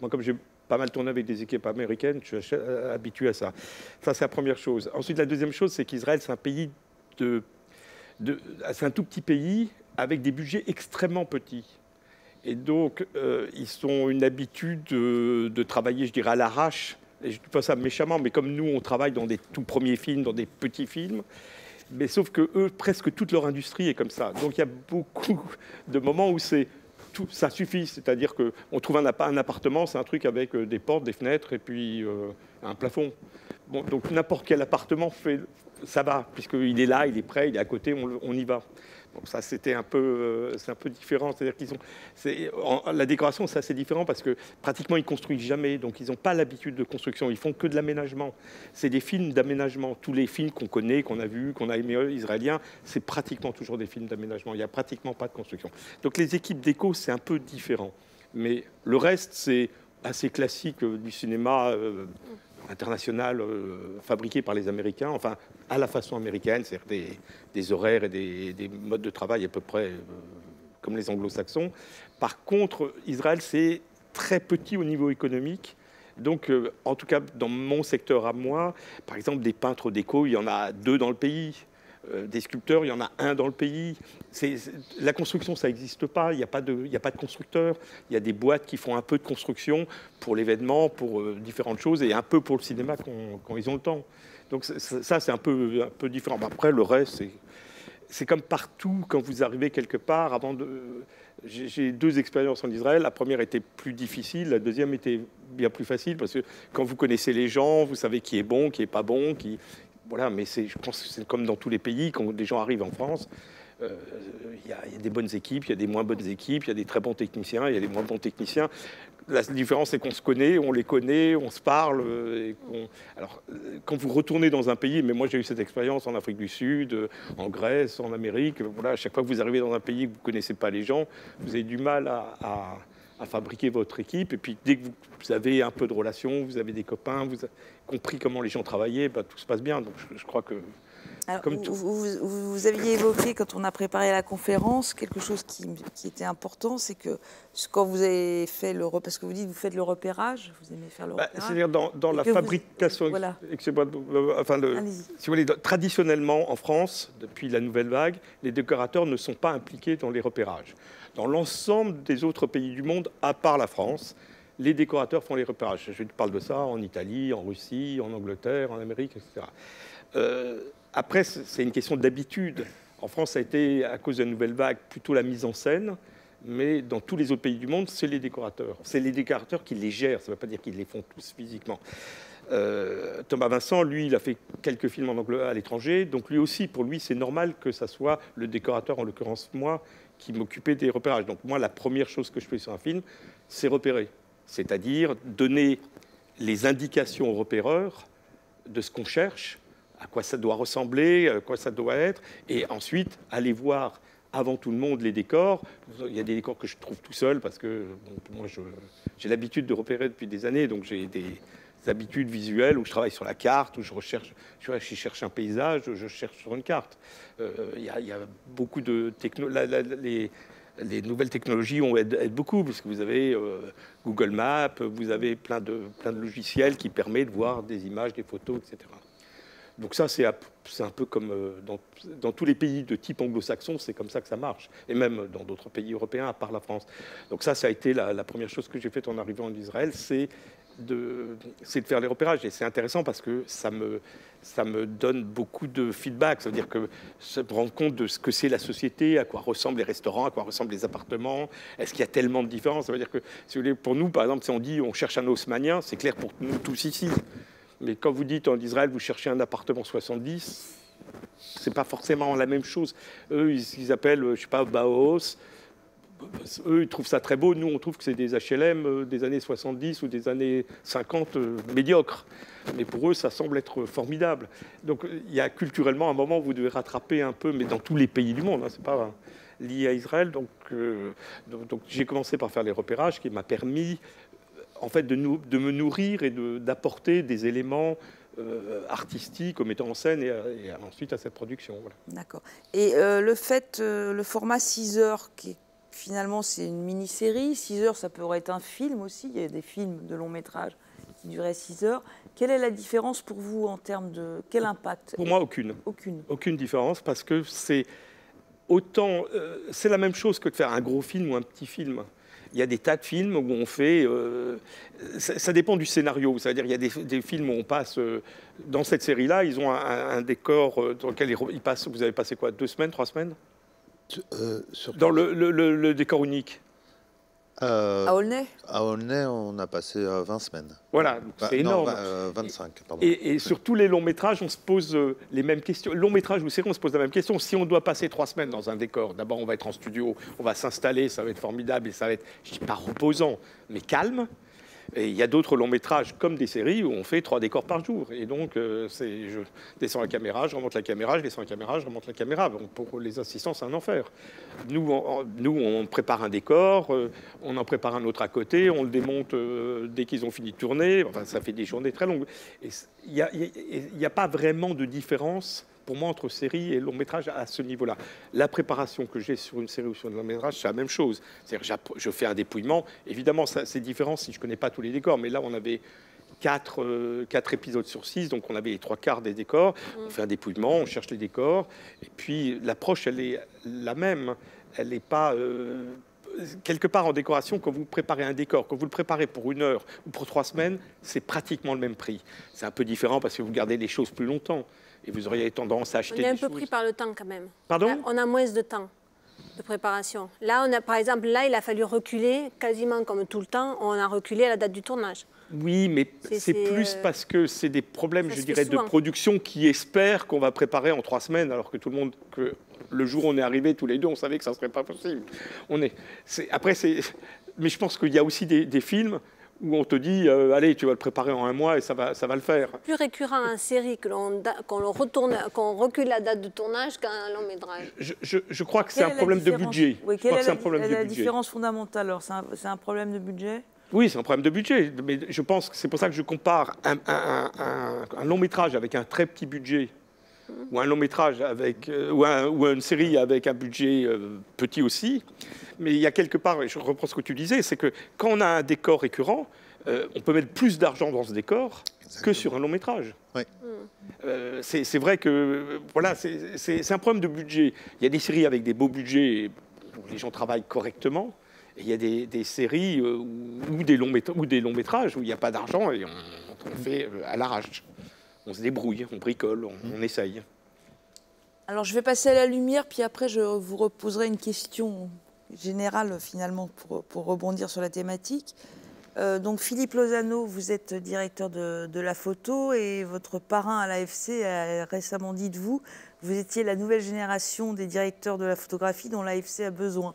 moi, comme j'ai pas mal tourné avec des équipes américaines, je suis habitué à ça. Ça, c'est la première chose. Ensuite, la deuxième chose, c'est qu'Israël, c'est un pays de c'est un tout petit pays avec des budgets extrêmement petits. Et donc, euh, ils ont une habitude de, travailler, je dirais, à l'arrache. Et je dis pas ça méchamment, mais comme nous, on travaille dans des tout premiers films, dans des petits films. Mais sauf que eux, presque toute leur industrie est comme ça. Donc il y a beaucoup de moments où c'est tout, ça suffit. C'est-à-dire qu'on trouve un, appartement, c'est un truc avec euh, des portes, des fenêtres et puis euh, un plafond. Donc n'importe quel appartement fait, ça va, puisqu'il est là, il est prêt, il est à côté, on, y va. ça, c'était un peu, euh, c'est un peu différent. C'est-à-dire qu'ils ont, la décoration, c'est assez différent parce que pratiquement ils construisent jamais, donc ils n'ont pas l'habitude de construction. Ils font que de l'aménagement. C'est des films d'aménagement. Tous les films qu'on connaît, qu'on a vus, qu'on a aimés euh, israéliens, c'est pratiquement toujours des films d'aménagement. Il n'y a pratiquement pas de construction. Donc les équipes déco, c'est un peu différent. Mais le reste, c'est assez classique du cinéma international fabriqué par les Américains, enfin à la façon américaine, c'est-à-dire des, horaires et des, des, modes de travail à peu près comme les anglo-saxons. Par contre, Israël, c'est très petit au niveau économique. Donc, euh, en tout cas, dans mon secteur à moi, par exemple, des peintres déco, il y en a deux dans le pays. Euh, des sculpteurs, il y en a un dans le pays. la construction, ça n'existe pas. Il n'y a, pas de, de constructeurs. Il y a des boîtes qui font un peu de construction pour l'événement, pour euh, différentes choses, et un peu pour le cinéma quand, ils ont le temps. Donc ça, c'est un peu, un peu différent. Après, le reste, c'est comme partout, quand vous arrivez quelque part, avant de j'ai deux expériences en Israël. La première était plus difficile, la deuxième était bien plus facile parce que quand vous connaissez les gens, vous savez qui est bon, qui est pas bon, qui voilà. Mais je pense que c'est comme dans tous les pays quand des gens arrivent en France. Euh, il y, a des bonnes équipes, il y a des moins bonnes équipes, il y a des très bons techniciens, il y a des moins bons techniciens. La différence, c'est qu'on se connaît, on les connaît, on se parle. Euh, alors, euh, quand vous retournez dans un pays, mais moi j'ai eu cette expérience en Afrique du Sud, en Grèce, en Amérique, voilà, à chaque fois que vous arrivez dans un pays que vous ne connaissez pas les gens, vous avez du mal à, fabriquer votre équipe. Et puis dès que vous avez un peu de relations, vous avez des copains, vous avez compris comment les gens travaillaient, bah, tout se passe bien. Donc je crois que vous, aviez évoqué, quand on a préparé la conférence, quelque chose qui, était important, c'est que quand vous avez fait le... Parce que vous dites, vous faites le repérage, vous aimez faire le bah, repérage. C'est-à-dire dans, la fabrication... Voilà. Enfin, si vous voulez, traditionnellement, en France, depuis la nouvelle vague, les décorateurs ne sont pas impliqués dans les repérages. Dans l'ensemble des autres pays du monde, à part la France, les décorateurs font les repérages. Je parle de ça en Italie, en Russie, en Angleterre, en Amérique, etc. Euh, après, c'est une question d'habitude. En France, ça a été, à cause de la nouvelle vague, plutôt la mise en scène. Mais dans tous les autres pays du monde, c'est les décorateurs. C'est les décorateurs qui les gèrent. Ça ne veut pas dire qu'ils les font tous physiquement. Euh, Thomas Vincent, lui, il a fait quelques films en anglais à l'étranger. Donc lui aussi, pour lui, c'est normal que ça soit le décorateur, en l'occurrence moi, qui m'occupait des repérages. Donc moi, la première chose que je fais sur un film, c'est repérer. C'est-à-dire donner les indications aux repéreurs de ce qu'on cherche à quoi ça doit ressembler, à quoi ça doit être, et ensuite aller voir avant tout le monde les décors. Il y a des décors que je trouve tout seul parce que moi j'ai l'habitude de repérer depuis des années, donc j'ai des habitudes visuelles où je travaille sur la carte, où je recherche, je, cherche un paysage, je cherche sur une carte. Euh, il, y a, beaucoup de les, les, nouvelles technologies ont aidé, beaucoup parce que vous avez euh, Google Maps, vous avez plein de, plein de logiciels qui permettent de voir des images, des photos, etc. Donc ça, c'est un peu comme euh, dans, tous les pays de type anglo-saxon, c'est comme ça que ça marche. Et même dans d'autres pays européens, à part la France. Donc ça, ça a été la, première chose que j'ai faite en arrivant en Israël, c'est de, faire les repérages. Et c'est intéressant parce que ça me, ça me donne beaucoup de feedback. Ça veut dire que se rendre compte de ce que c'est la société, à quoi ressemblent les restaurants, à quoi ressemblent les appartements, est-ce qu'il y a tellement de différences? Ça veut dire que, si vous voulez, pour nous, par exemple, si on dit on cherche un haussmanien, c'est clair pour nous tous ici. Mais quand vous dites en Israël, vous cherchez un appartement 70, c'est pas forcément la même chose. Eux, ils, appellent, je sais pas, Baos. Eux, ils trouvent ça très beau. Nous, on trouve que c'est des HLM euh, des années 70 ou des années 50 euh, médiocres. Mais pour eux, ça semble être formidable. Donc, il y a culturellement un moment où vous devez rattraper un peu, mais dans tous les pays du monde, hein, c'est pas lié à Israël. Euh, donc j'ai commencé par faire les repérages qui m'a permis en fait, de, de me nourrir et d'apporter des éléments euh, artistiques au mettant en scène et, ensuite à cette production. D'accord. Et euh, le fait, euh, le format 6 heures, qui finalement c'est une mini-série, 6 heures ça pourrait être un film aussi, il y a des films de long métrage qui duraient 6 heures. Quelle est la différence pour vous en termes de... Quel impact? Pour moi, aucune. Aucune. Aucune différence parce que c'est autant... c'est la même chose que de faire un gros film ou un petit film il y a des tas de films où on fait. Euh, ça, dépend du scénario. C'est-à-dire, il y a des, films où on passe. Euh, dans cette série-là, ils ont un, décor euh, dans lequel ils, passent. Vous avez passé quoi Deux semaines Trois semaines? Dans le, décor unique. Euh, à Aulnay À Aulnay, on a passé 20 euh, semaines. Voilà, c'est énorme. 25, pardon. Et, sur tous les longs métrages, on se pose euh, les mêmes questions. Long métrage ou série, on se pose la même question. Si on doit passer trois semaines dans un décor, d'abord on va être en studio, on va s'installer, ça va être formidable et ça va être, je dis pas reposant, mais calme. Et il y a d'autres longs métrages comme des séries où on fait trois décors par jour. Et donc, euh, je descends la caméra, je remonte la caméra, je descends la caméra, je remonte la caméra. Bon, pour les assistants, c'est un enfer. Nous, on, nous, on prépare un décor, euh, on en prépare un autre à côté, on le démonte euh, dès qu'ils ont fini de tourner. Enfin, ça fait des journées très longues. Il n'y a pas vraiment de différence pour moi, entre série et long métrage à ce niveau-là. La préparation que j'ai sur une série ou sur un long métrage, c'est la même chose. C'est-à-dire, je fais un dépouillement. Évidemment, c'est différent si je ne connais pas tous les décors, mais là, on avait Quatre, euh, quatre, épisodes sur six, donc on avait les trois quarts des décors. On fait un dépouillement, on cherche les décors, et puis l'approche, elle est la même. Elle n'est pas euh, quelque part en décoration. Quand vous préparez un décor, quand vous le préparez pour une heure ou pour trois semaines, c'est pratiquement le même prix. C'est un peu différent parce que vous gardez les choses plus longtemps et vous auriez tendance à acheter. On est un peu pris par le temps quand même. Pardon On a moins de temps de préparation. Là, on a, par exemple, là, il a fallu reculer quasiment comme tout le temps. On a reculé à la date du tournage. Oui, mais c'est plus euh, parce que c'est des problèmes, je dirais, de production qui espèrent qu'on va préparer en trois semaines, alors que tout le monde, que le jour où on est arrivé tous les deux, on savait que ça ne serait pas possible. On est, après, c'est, mais je pense qu'il y a aussi des films où on te dit euh, allez tu vas le préparer en un mois et ça va ça va le faire. Plus récurrent en série que l'on qu'on retourne qu'on recule la date de tournage qu'un long métrage. Je, je, crois que c'est un problème de budget. Oui, quelle est, la, la différence fondamentale alors c'est un, problème de budget? Oui, c'est un problème de budget, mais je pense que c'est pour ça que je compare un, un, long métrage avec un très petit budget ou un long métrage avec euh, ou, ou, une série avec un budget euh, petit aussi mais il y a quelque part, et je reprends ce que tu disais, c'est que quand on a un décor récurrent, euh, on peut mettre plus d'argent dans ce décor que sur un long métrage. Euh, c'est vrai que voilà, c'est un problème de budget. Il y a des séries avec des beaux budgets où les gens travaillent correctement. Et il y a des, séries euh, ou, des longs ou des longs métrages où il n'y a pas d'argent et on, fait à l'arrache. On se débrouille, on bricole, on, on essaye. Alors je vais passer à la lumière, puis après je vous reposerai une question général finalement pour, rebondir sur la thématique. Euh, donc Philippe Lozano, vous êtes directeur de, la photo et votre parrain à l'AFC a récemment dit de vous, vous étiez la nouvelle génération des directeurs de la photographie dont l'AFC a besoin.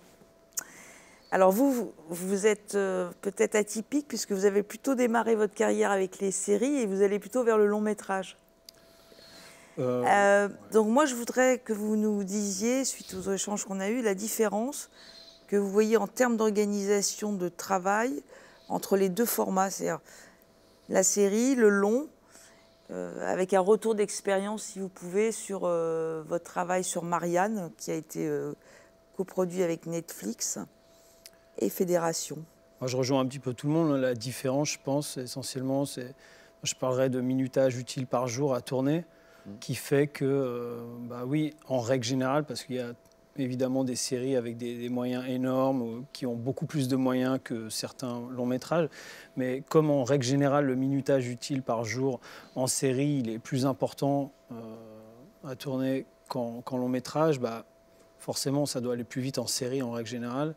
Alors vous, vous êtes euh, peut-être atypique puisque vous avez plutôt démarré votre carrière avec les séries et vous allez plutôt vers le long métrage. Euh, donc moi, je voudrais que vous nous disiez, suite aux échanges qu'on a eus, la différence que vous voyez en termes d'organisation de travail entre les deux formats, c'est-à-dire la série, le long, euh, avec un retour d'expérience, si vous pouvez, sur euh, votre travail sur Marianne, qui a été euh, coproduit avec Netflix et Fédération. Moi, je rejoins un petit peu tout le monde. La différence, je pense, essentiellement, c'est, je parlerai de minutage utile par jour à tourner, mmh. qui fait que, bah oui, en règle générale, parce qu'il y a évidemment des séries avec des, moyens énormes, qui ont beaucoup plus de moyens que certains longs métrages. Mais comme en règle générale, le minutage utile par jour en série, il est plus important euh, à tourner qu'en long métrage, bah, forcément, ça doit aller plus vite en série en règle générale.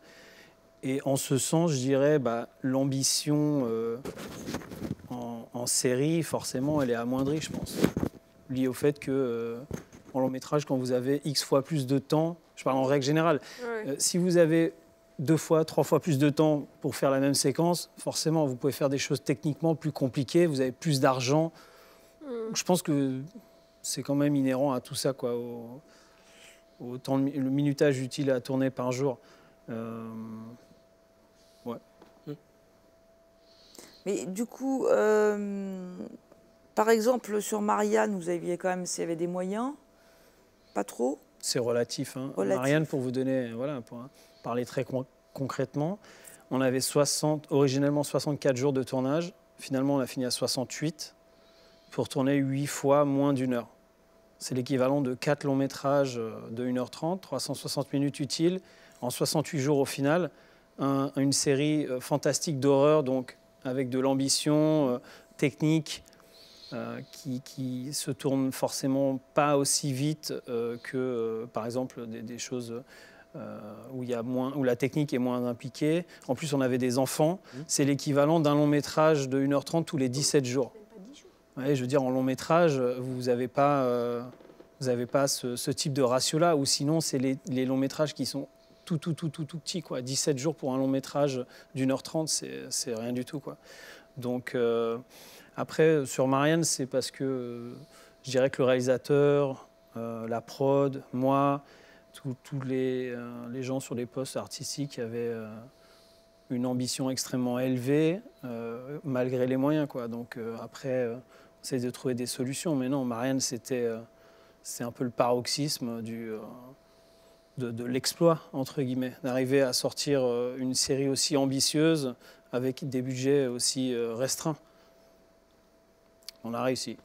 Et en ce sens, je dirais, bah, l'ambition euh, en, série, forcément, elle est amoindrie, je pense. Liée au fait que euh, en long métrage, quand vous avez X fois plus de temps, je parle en règle générale, euh, si vous avez deux fois, trois fois plus de temps pour faire la même séquence, forcément, vous pouvez faire des choses techniquement plus compliquées, vous avez plus d'argent. Hmm. Je pense que c'est quand même inhérent à tout ça, quoi, au, temps le minutage utile à tourner par jour. Euh, ouais. Hmm. Mais du coup, euh, par exemple, sur Marianne, vous aviez quand même, s'il y avait des moyens, pas trop? C'est relatif, hein. Marianne, pour vous donner, voilà, pour parler très concrètement, on avait 60, originellement 64 jours de tournage. Finalement, on a fini à 68 pour tourner 8 fois moins d'une heure. C'est l'équivalent de 4 longs métrages de 1h30, 360 minutes utiles, en 68 jours au final. une série euh, fantastique d'horreur, donc avec de l'ambition euh, technique, euh, qui, qui, se tournent forcément pas aussi vite euh, que, euh, par exemple, des, choses où, il y a moins, où la technique est moins impliquée. En plus, on avait des enfants. Mmh. C'est l'équivalent d'un long métrage de 1h30 tous les 17 jours. Ouais, je veux dire, en long métrage, vous n'avez pas, vous avez pas ce, type de ratio-là, ou sinon, c'est les, les, longs métrages qui sont tout, tout, tout, tout, tout petits. Quoi. 17 jours pour un long métrage d'une heure 30, c'est rien du tout. Quoi. Donc, après, sur Marianne, c'est parce que je dirais que le réalisateur, la prod, moi, tous les, les, gens sur les postes artistiques avaient une ambition extrêmement élevée, malgré les moyens. Quoi. Donc, après, on essaie de trouver des solutions. Mais non, Marianne, c'était un peu le paroxysme euh, de, l'exploit, entre guillemets, d'arriver à sortir euh, une série aussi ambitieuse avec des budgets aussi euh, restreints. On a réussi.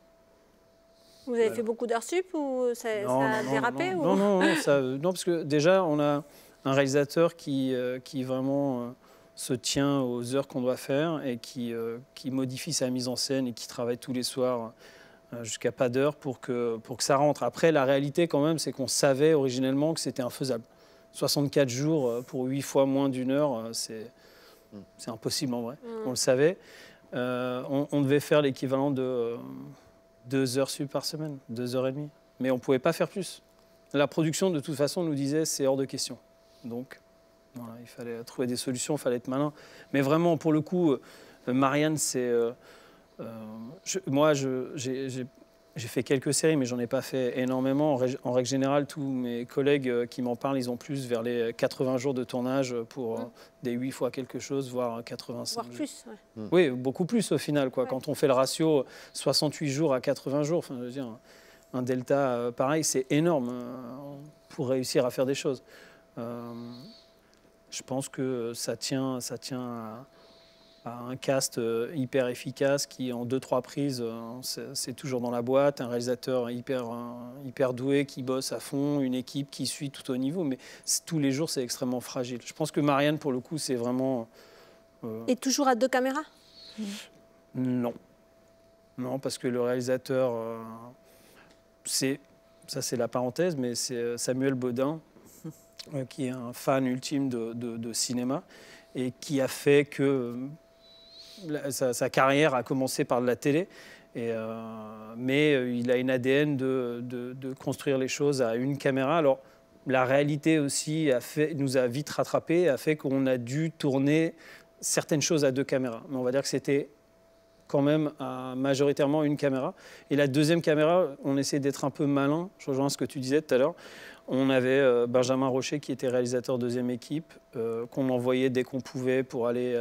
Vous avez fait beaucoup d'heures sup ou ça, a dérapé non, non, [LAUGHS] non, parce que déjà, on a un réalisateur qui, qui vraiment se tient aux heures qu'on doit faire et qui, qui modifie sa mise en scène et qui travaille tous les soirs euh, jusqu'à pas d'heure pour que, pour que ça rentre. Après, la réalité quand même, c'est qu'on savait originellement que c'était infaisable. 64 jours euh, pour 8 fois moins d'une heure, euh, c'est, c'est impossible en vrai. Mm. On le savait. On, devait faire l'équivalent de 2 heures sup par semaine, 2 heures et demie. Mais on ne pouvait pas faire plus. La production, de toute façon, nous disait c'est hors de question. Donc, voilà, il fallait trouver des solutions, il fallait être malin. Mais vraiment, pour le coup, Marianne, c'est euh, moi, j'ai fait quelques séries, mais j'en ai pas fait énormément. En, règle générale, tous mes collègues euh, qui m'en parlent, ils ont plus vers les 80 jours de tournage pour euh, des 8 fois quelque chose, voire 85 voire plus, mm. Oui, beaucoup plus au final. Quoi. Quand on fait le ratio 68 jours à 80 jours, enfin, je veux dire, un delta pareil, c'est énorme pour réussir à faire des choses. je pense que ça tient, ça tient à un cast euh, hyper efficace qui, en deux, trois prises, euh, c'est toujours dans la boîte, un réalisateur hyper, hyper doué qui bosse à fond, une équipe qui suit tout au niveau, mais tous les jours, c'est extrêmement fragile. Je pense que Marianne, pour le coup, c'est vraiment... Euh, Et toujours à deux caméras? Non. Non, parce que le réalisateur, c'est ça c'est la parenthèse, mais c'est Samuel Baudin, [LAUGHS] qui est un fan ultime de, de, cinéma et qui a fait que sa, carrière a commencé par de la télé. Euh, mais euh, il a une ADN de, construire les choses à une caméra. Alors, la réalité aussi nous a vite rattrapé, a fait qu'on a dû tourner certaines choses à deux caméras. Mais on va dire que c'était quand même à majoritairement une caméra. Et la deuxième caméra, on essaie d'être un peu malin. Je rejoins ce que tu disais tout à l'heure. On avait euh, Benjamin Rocher qui était réalisateur deuxième équipe, qu'on envoyait dès qu'on pouvait pour aller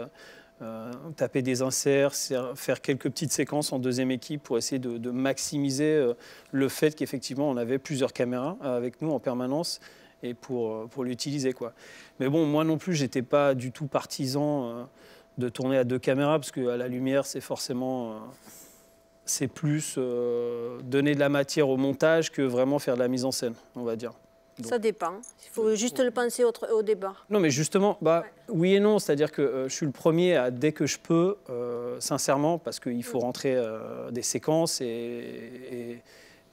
euh, taper des inserts, faire quelques petites séquences en deuxième équipe pour essayer de, maximiser euh, le fait qu'effectivement on avait plusieurs caméras avec nous en permanence et pour, euh, pour l'utiliser. Quoi. Mais bon, moi non plus, j'étais pas du tout partisan de tourner à deux caméras parce qu'à la lumière, c'est forcément. c'est plus donner de la matière au montage que vraiment faire de la mise en scène, on va dire. Ça dépend. Il faut juste le penser au, au débat. Non, mais justement, bah, oui et non. C'est-à-dire que euh, je suis le premier à, dès que je peux, euh, sincèrement, parce qu'il faut rentrer euh, des séquences et,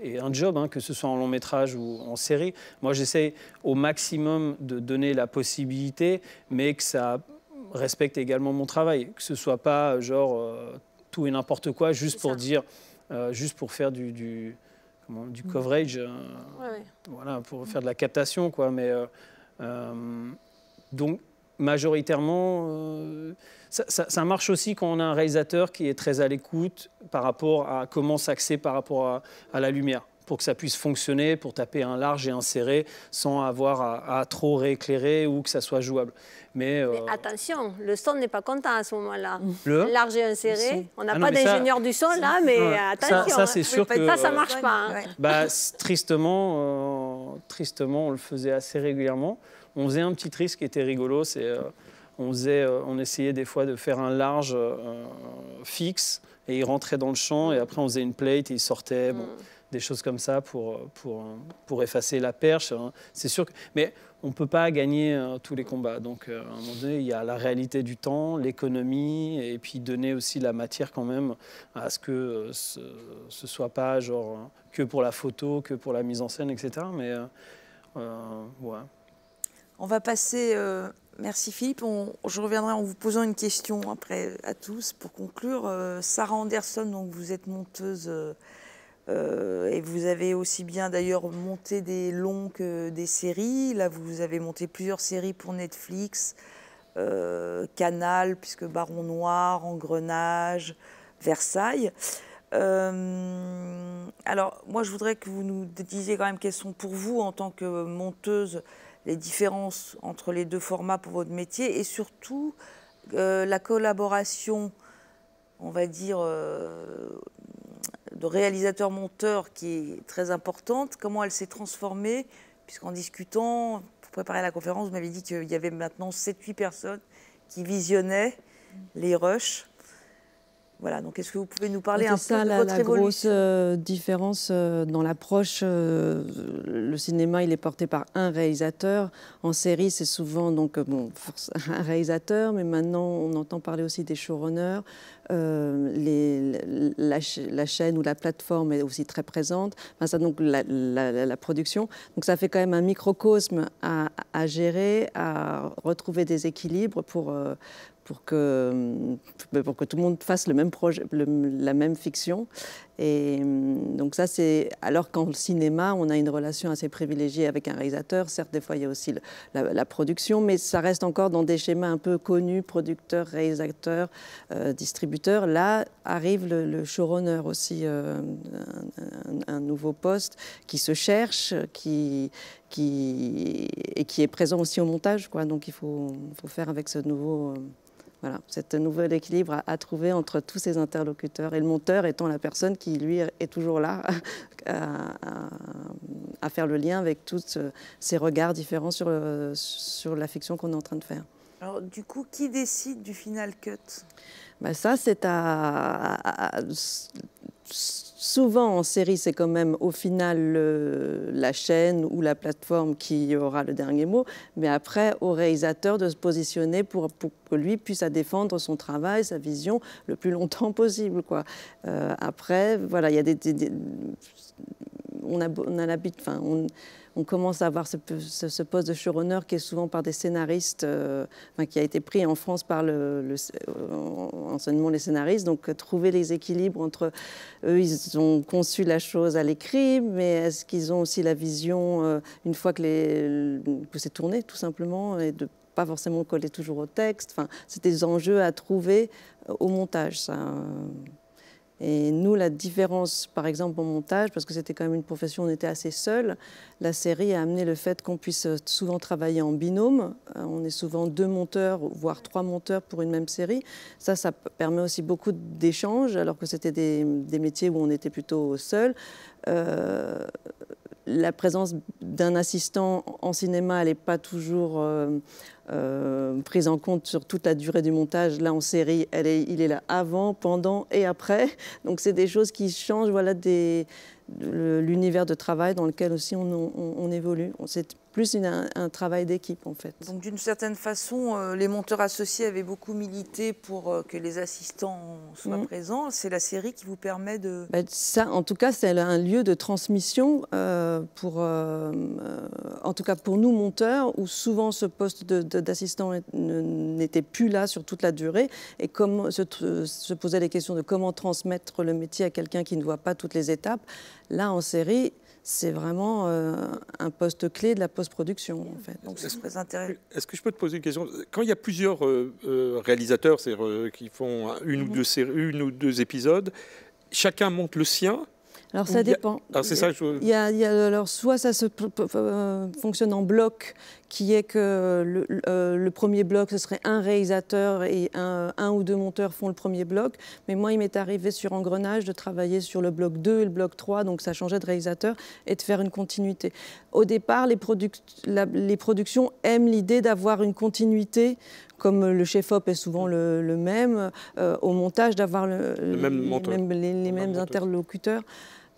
et, un job, hein, que ce soit en long métrage ou en série. Moi, j'essaie au maximum de donner la possibilité, mais que ça respecte également mon travail. Que ce soit pas genre tout et n'importe quoi, juste pour dire, juste pour faire du, du du mm. coverage, euh, voilà, pour faire de la captation, quoi. Mais euh, euh, donc majoritairement, ça, marche aussi quand on a un réalisateur qui est très à l'écoute par rapport à comment s'axer par rapport à la lumière pour que ça puisse fonctionner, pour taper un large et un serré sans avoir à, trop rééclairer ou que ça soit jouable. Mais, euh, attention, le son n'est pas content à ce moment-là. Le large et un serré, on n'a ah pas d'ingénieur du son là, mais attention. Ça, c'est sûr que ça, ça marche pas. Hein. Bah, [LAUGHS] tristement, euh, tristement, on le faisait assez régulièrement. On faisait un petit trick qui était rigolo, c'est euh, on, faisait, on essayait des fois de faire un large fixe et il rentrait dans le champ et après on faisait une plate et il sortait. Bon. Mm des choses comme ça pour, pour, pour effacer la perche. Hein. C'est sûr mais on ne peut pas gagner euh, tous les combats. Donc, euh, à un moment donné, il y a la réalité du temps, l'économie, et puis donner aussi la matière quand même à ce que euh, ce ne soit pas genre que pour la photo, que pour la mise en scène, etc. Mais ouais. On va passer. merci Philippe. je reviendrai en vous posant une question après à tous pour conclure. Sarah Anderson, donc vous êtes monteuse euh, et vous avez aussi bien d'ailleurs monté des longs que des séries. Là, vous avez monté plusieurs séries pour Netflix. Canal, puisque Baron Noir, Engrenage, Versailles. alors, moi, je voudrais que vous nous disiez quand même quelles sont pour vous, en tant que monteuse, les différences entre les deux formats pour votre métier et surtout la collaboration, on va dire, de réalisateur-monteur qui est très importante, comment elle s'est transformée, puisqu'en discutant, pour préparer la conférence, vous m'avez dit qu'il y avait maintenant 7-8 personnes qui visionnaient les rushs. Voilà, donc est-ce que vous pouvez nous parler un ça, peu de la, votre la grosse euh, différence euh, dans l'approche. Euh, le cinéma, il est porté par un réalisateur. En série, c'est souvent donc bon, [LAUGHS] un réalisateur, mais maintenant on entend parler aussi des showrunners. Les, la, la, chaîne ou la plateforme est aussi très présente. Enfin, ça, donc la, la, production. Donc ça fait quand même un microcosme à, à gérer, à retrouver des équilibres pour pour que, pour que tout le monde fasse le même projet, la même fiction. Et donc ça, c'est alors qu'en cinéma, on a une relation assez privilégiée avec un réalisateur. Certes, des fois, il y a aussi la, production, mais ça reste encore dans des schémas un peu connus, producteur, réalisateur, euh, distributeur. Là, arrive le, showrunner aussi, euh, un, nouveau poste qui se cherche, qui, qui, et qui est présent aussi au montage. Quoi. Donc il faut, faut faire avec ce nouveau... Euh, voilà, cet nouvel équilibre à, trouver entre tous ces interlocuteurs et le monteur étant la personne qui, lui, est toujours là [LAUGHS] à, faire le lien avec tous ces regards différents sur, sur la fiction qu'on est en train de faire. Alors, du coup, qui décide du final cut? Ben Ça, c'est à, souvent en série, c'est quand même au final la chaîne ou la plateforme qui aura le dernier mot, mais après au réalisateur de se positionner pour, que lui puisse défendre son travail, sa vision le plus longtemps [LAUGHS] possible. Euh, après, voilà, il y a des, on commence à avoir ce, poste de showrunner qui est souvent par des scénaristes, euh, qui a été pris en France par le, le enseignement les scénaristes. Donc trouver les équilibres entre eux, ils ont conçu la chose à l'écrit, mais est-ce qu'ils ont aussi la vision euh, une fois que, c'est tourné tout simplement et de pas forcément coller toujours au texte? Enfin, c'est des enjeux à trouver euh, au montage. Ça. Et nous, la différence, par exemple, en montage, parce que c'était quand même une profession, on était assez seuls, la série a amené le fait qu'on puisse souvent travailler en binôme. Euh, on est souvent deux monteurs, voire trois monteurs pour une même série. Ça, ça permet aussi beaucoup d'échanges, alors que c'était des, métiers où on était plutôt seuls. Euh, la présence d'un assistant en cinéma, elle n'est pas toujours euh, euh, prise en compte sur toute la durée du montage. Là, en série, il est là avant, pendant et après. [LAUGHS] Donc, c'est des choses qui changent voilà, l'univers de travail dans lequel aussi on, on évolue. Plus un, travail d'équipe en fait. Donc d'une certaine façon, euh, les monteurs associés avaient beaucoup milité pour euh, que les assistants soient mm. présents. C'est la série qui vous permet de... Ben, ça, en tout cas, c'est un lieu de transmission euh, pour, en tout cas pour nous monteurs, où souvent ce poste d'assistant n'était plus là sur toute la durée, et comme se, se posait les questions de comment transmettre le métier à quelqu'un qui ne voit pas toutes les étapes. Là, en série, c'est vraiment euh, un poste clé de la post-production. En fait. Donc c'est très intéressant. Est-ce que je peux te poser une question? Quand il y a plusieurs euh, euh, réalisateurs qui font une, ou mhm. deux une ou deux épisodes, chacun monte le sien alors ça dépend. Alors c'est ça je... il, y a, il y a, alors soit ça se fonctionne en bloc, qui est que le, euh, le, premier bloc ce serait un réalisateur et un, un, ou deux monteurs font le premier bloc. Mais moi il m'est arrivé sur Engrenage de travailler sur le bloc 2 et le bloc 3, donc ça changeait de réalisateur et de faire une continuité. Au départ, les, produc la, les productions aiment l'idée d'avoir une continuité comme le chef-op est souvent le, le même, euh, au montage d'avoir le, le, même les, mêmes, les, les mêmes interlocuteurs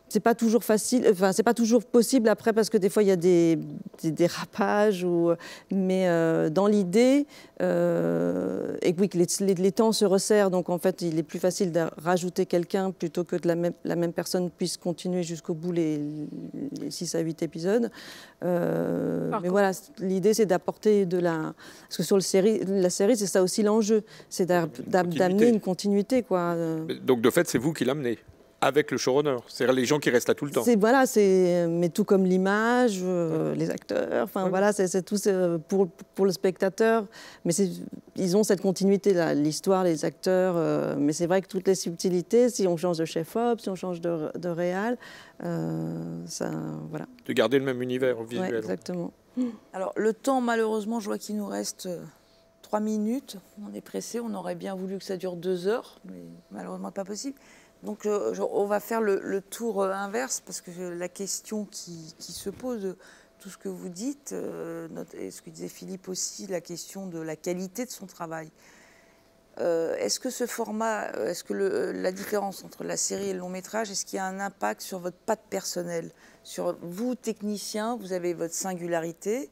c'est pas toujours facile, enfin c'est pas toujours possible après parce que des fois il y a des, dérapages ou mais euh, dans l'idée euh, et oui que les, temps se resserrent donc en fait il est plus facile de rajouter quelqu'un plutôt que la même, la même personne puisse continuer jusqu'au bout les, 6 à 8 épisodes. Euh, mais voilà l'idée c'est d'apporter de la parce que sur le série, la série c'est ça aussi l'enjeu c'est d'amener une continuité quoi. Donc de fait c'est vous qui l'amenez. Avec le showrunner, c'est-à-dire les gens qui restent là tout le temps. C'est voilà, c'est mais tout comme l'image, euh, les acteurs, enfin voilà, c'est tout euh, pour, pour le spectateur. Mais ils ont cette continuité là, l'histoire, les acteurs. Euh, mais c'est vrai que toutes les subtilités, si on change de chef-op, si on change de, de réal, ça voilà. De garder le même univers visuel. exactement. Alors le temps, malheureusement, je vois qu'il nous reste trois minutes. On est pressé, on aurait bien voulu que ça dure deux heures, mais malheureusement pas possible. Donc euh, on va faire le, tour euh, inverse parce que la question qui, se pose, tout ce que vous dites, euh, et ce que disait Philippe aussi, la question de la qualité de son travail. est-ce que ce format, est-ce que la différence entre la série et le long métrage, est-ce qu'il y a un impact sur votre patte personnelle? Sur vous, technicien, vous avez votre singularité,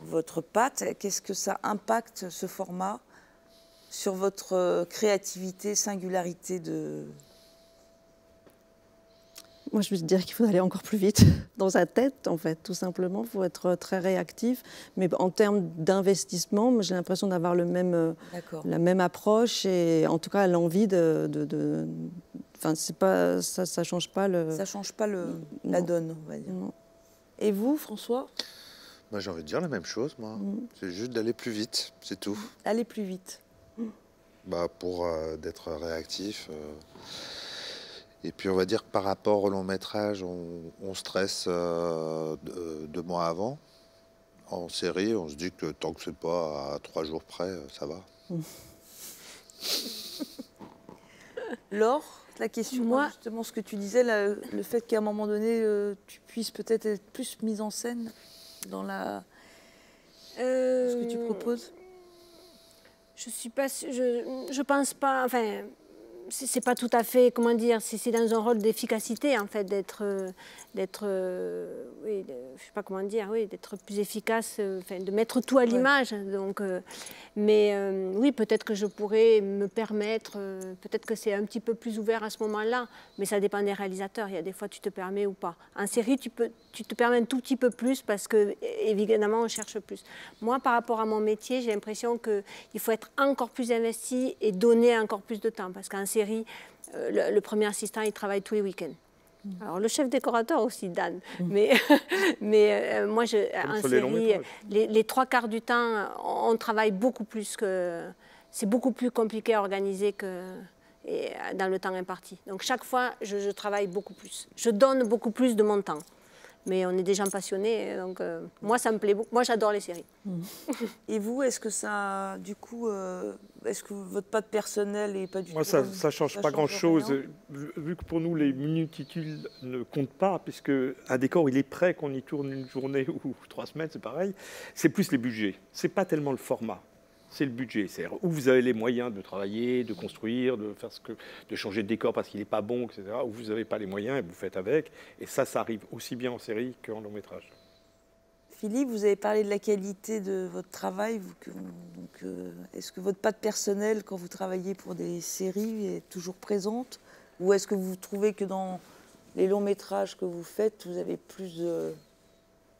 votre patte. Qu'est-ce que ça impacte ce format sur votre créativité, singularité de, moi, je veux dire qu'il faut aller encore plus vite [LAUGHS] dans sa tête, en fait, tout simplement. Il faut être très réactif. Mais en termes d'investissement, j'ai l'impression d'avoir le même, euh, la même approche et en tout cas l'envie de. de, Enfin, c'est pas, ça ne change pas le. Ça change pas le, la donne, on va dire. Et vous, François? Moi, j'ai envie de dire la même chose, moi. Mm. C'est juste d'aller plus vite, c'est tout. Aller plus vite. Bah, pour euh, d'être réactif. Euh, et puis on va dire que par rapport au long métrage, on, stresse euh, deux, mois avant. En série, on se dit que tant que c'est pas à trois jours près, ça va. [LAUGHS] Laure, la question, moi, justement, ce que tu disais, le fait qu'à un moment donné, euh, tu puisses peut-être être plus mise en scène dans la... ce que tu euh, proposes Je suis pas, je, je pense pas, enfin, c'est pas tout à fait, comment dire, c'est dans un rôle d'efficacité en fait, d'être, euh, d'être, euh, oui, je sais pas comment dire, oui, d'être plus efficace, euh, de mettre tout à l'image. Donc, mais oui, peut-être que je pourrais me permettre, peut-être que c'est un petit peu plus ouvert à ce moment-là, mais ça dépend des réalisateurs. Il y a des fois tu te permets ou pas. En série, tu peux, tu te permets un tout petit peu plus parce que évidemment on cherche plus. Moi, par rapport à mon métier, j'ai l'impression qu'il faut être encore plus investi et donner encore plus de temps parce qu'en série, euh, le, premier assistant, il travaille tous les week-ends. Mm. Alors le chef décorateur aussi, Dan. Mm. Mais, [LAUGHS] mais euh, moi, je, en série, les, trois quarts du temps, on, travaille beaucoup plus que... C'est beaucoup plus compliqué à organiser que et dans le temps imparti. Donc chaque fois, je travaille beaucoup plus. Je donne beaucoup plus de mon temps mais on est des gens passionnés, donc euh, moi ça me plaît beaucoup. Moi j'adore les séries. Mm. Et vous, est-ce que ça, du coup, euh, est-ce que votre patte personnelle est pas du moi, tout ça, ça change pas grand-chose, vu que pour nous les minutiles ne comptent pas, puisque un décor il est prêt qu'on y tourne une journée [LAUGHS] ou trois semaines, c'est pareil. C'est plus les budgets. C'est pas tellement le format c'est le budget. C'est où vous avez les moyens de travailler, de construire, de faire ce que, de changer de décor parce qu'il n'est pas bon, etc. Où vous n'avez pas les moyens et vous faites avec. Et ça, ça arrive aussi bien en série qu'en long métrage. Philippe, vous avez parlé de la qualité de votre travail. Euh, est-ce que votre patte personnelle, quand vous travaillez pour des séries, est toujours présente? Ou est-ce que vous trouvez que dans les longs métrages que vous faites, vous avez plus de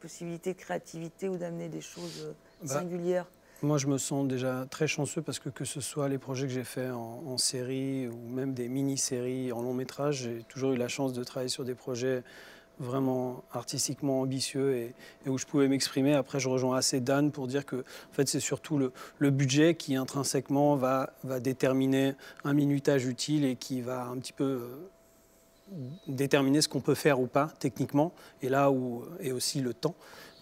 possibilités de créativité ou d'amener des choses bah, singulières? Moi, je me sens déjà très chanceux parce que que ce soit les projets que j'ai faits en, série ou même des mini-séries en long métrage, j'ai toujours eu la chance de travailler sur des projets vraiment artistiquement ambitieux et, où je pouvais m'exprimer. Après, je rejoins assez Dan pour dire que en fait, c'est surtout le, budget qui intrinsèquement va, déterminer un minutage utile et qui va un petit peu euh, déterminer ce qu'on peut faire ou pas techniquement, et là où et aussi le temps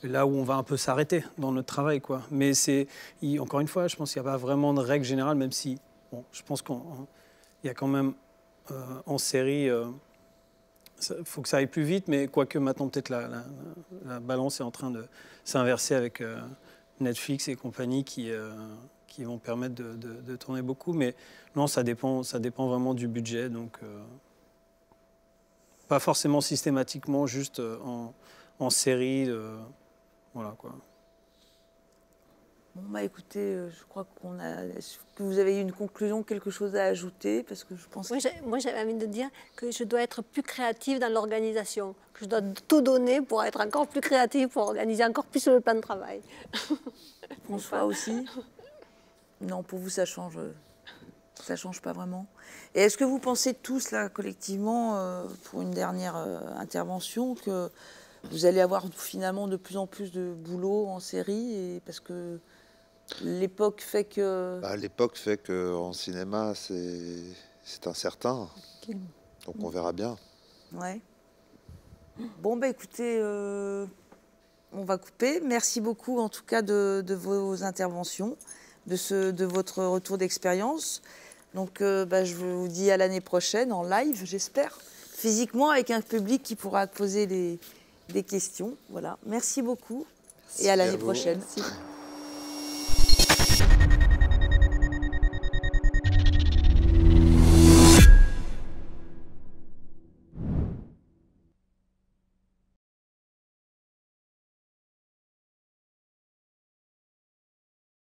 là où on va un peu s'arrêter dans notre travail. Quoi. Mais c'est, encore une fois, je pense qu'il n'y a pas vraiment de règle générale, même si, bon, je pense qu'il y a quand même euh, en série, il euh, faut que ça aille plus vite, mais quoique maintenant peut-être la, la, balance est en train de s'inverser avec euh, Netflix et compagnie qui, qui vont permettre de, tourner beaucoup. Mais non, ça dépend, ça dépend vraiment du budget. Donc, pas forcément systématiquement, juste en série. Voilà quoi. Bon, bah écoutez, euh, je crois qu'on a. que vous avez une conclusion, quelque chose à ajouter? Parce que je pense. Moi, j'avais envie de dire que je dois être plus créative dans l'organisation, que je dois tout donner pour être encore plus créative, pour organiser encore plus le plan de travail. [LAUGHS] François aussi? Non, pour vous, ça change. Ça change pas vraiment. Et est-ce que vous pensez tous, là, collectivement, euh, pour une dernière euh, intervention, que vous allez avoir finalement de plus en plus de boulot en série et parce que l'époque fait que. Bah, L'époque fait qu'en cinéma, c'est incertain. Donc on verra bien. Ouais. Bon, bah écoutez, euh, on va couper. Merci beaucoup en tout cas de, de vos interventions, de, ce, de votre retour d'expérience. Donc euh, bah, je vous dis à l'année prochaine en live, j'espère, physiquement avec un public qui pourra poser des, des questions. Voilà. Merci beaucoup et à l'année prochaine. Merci.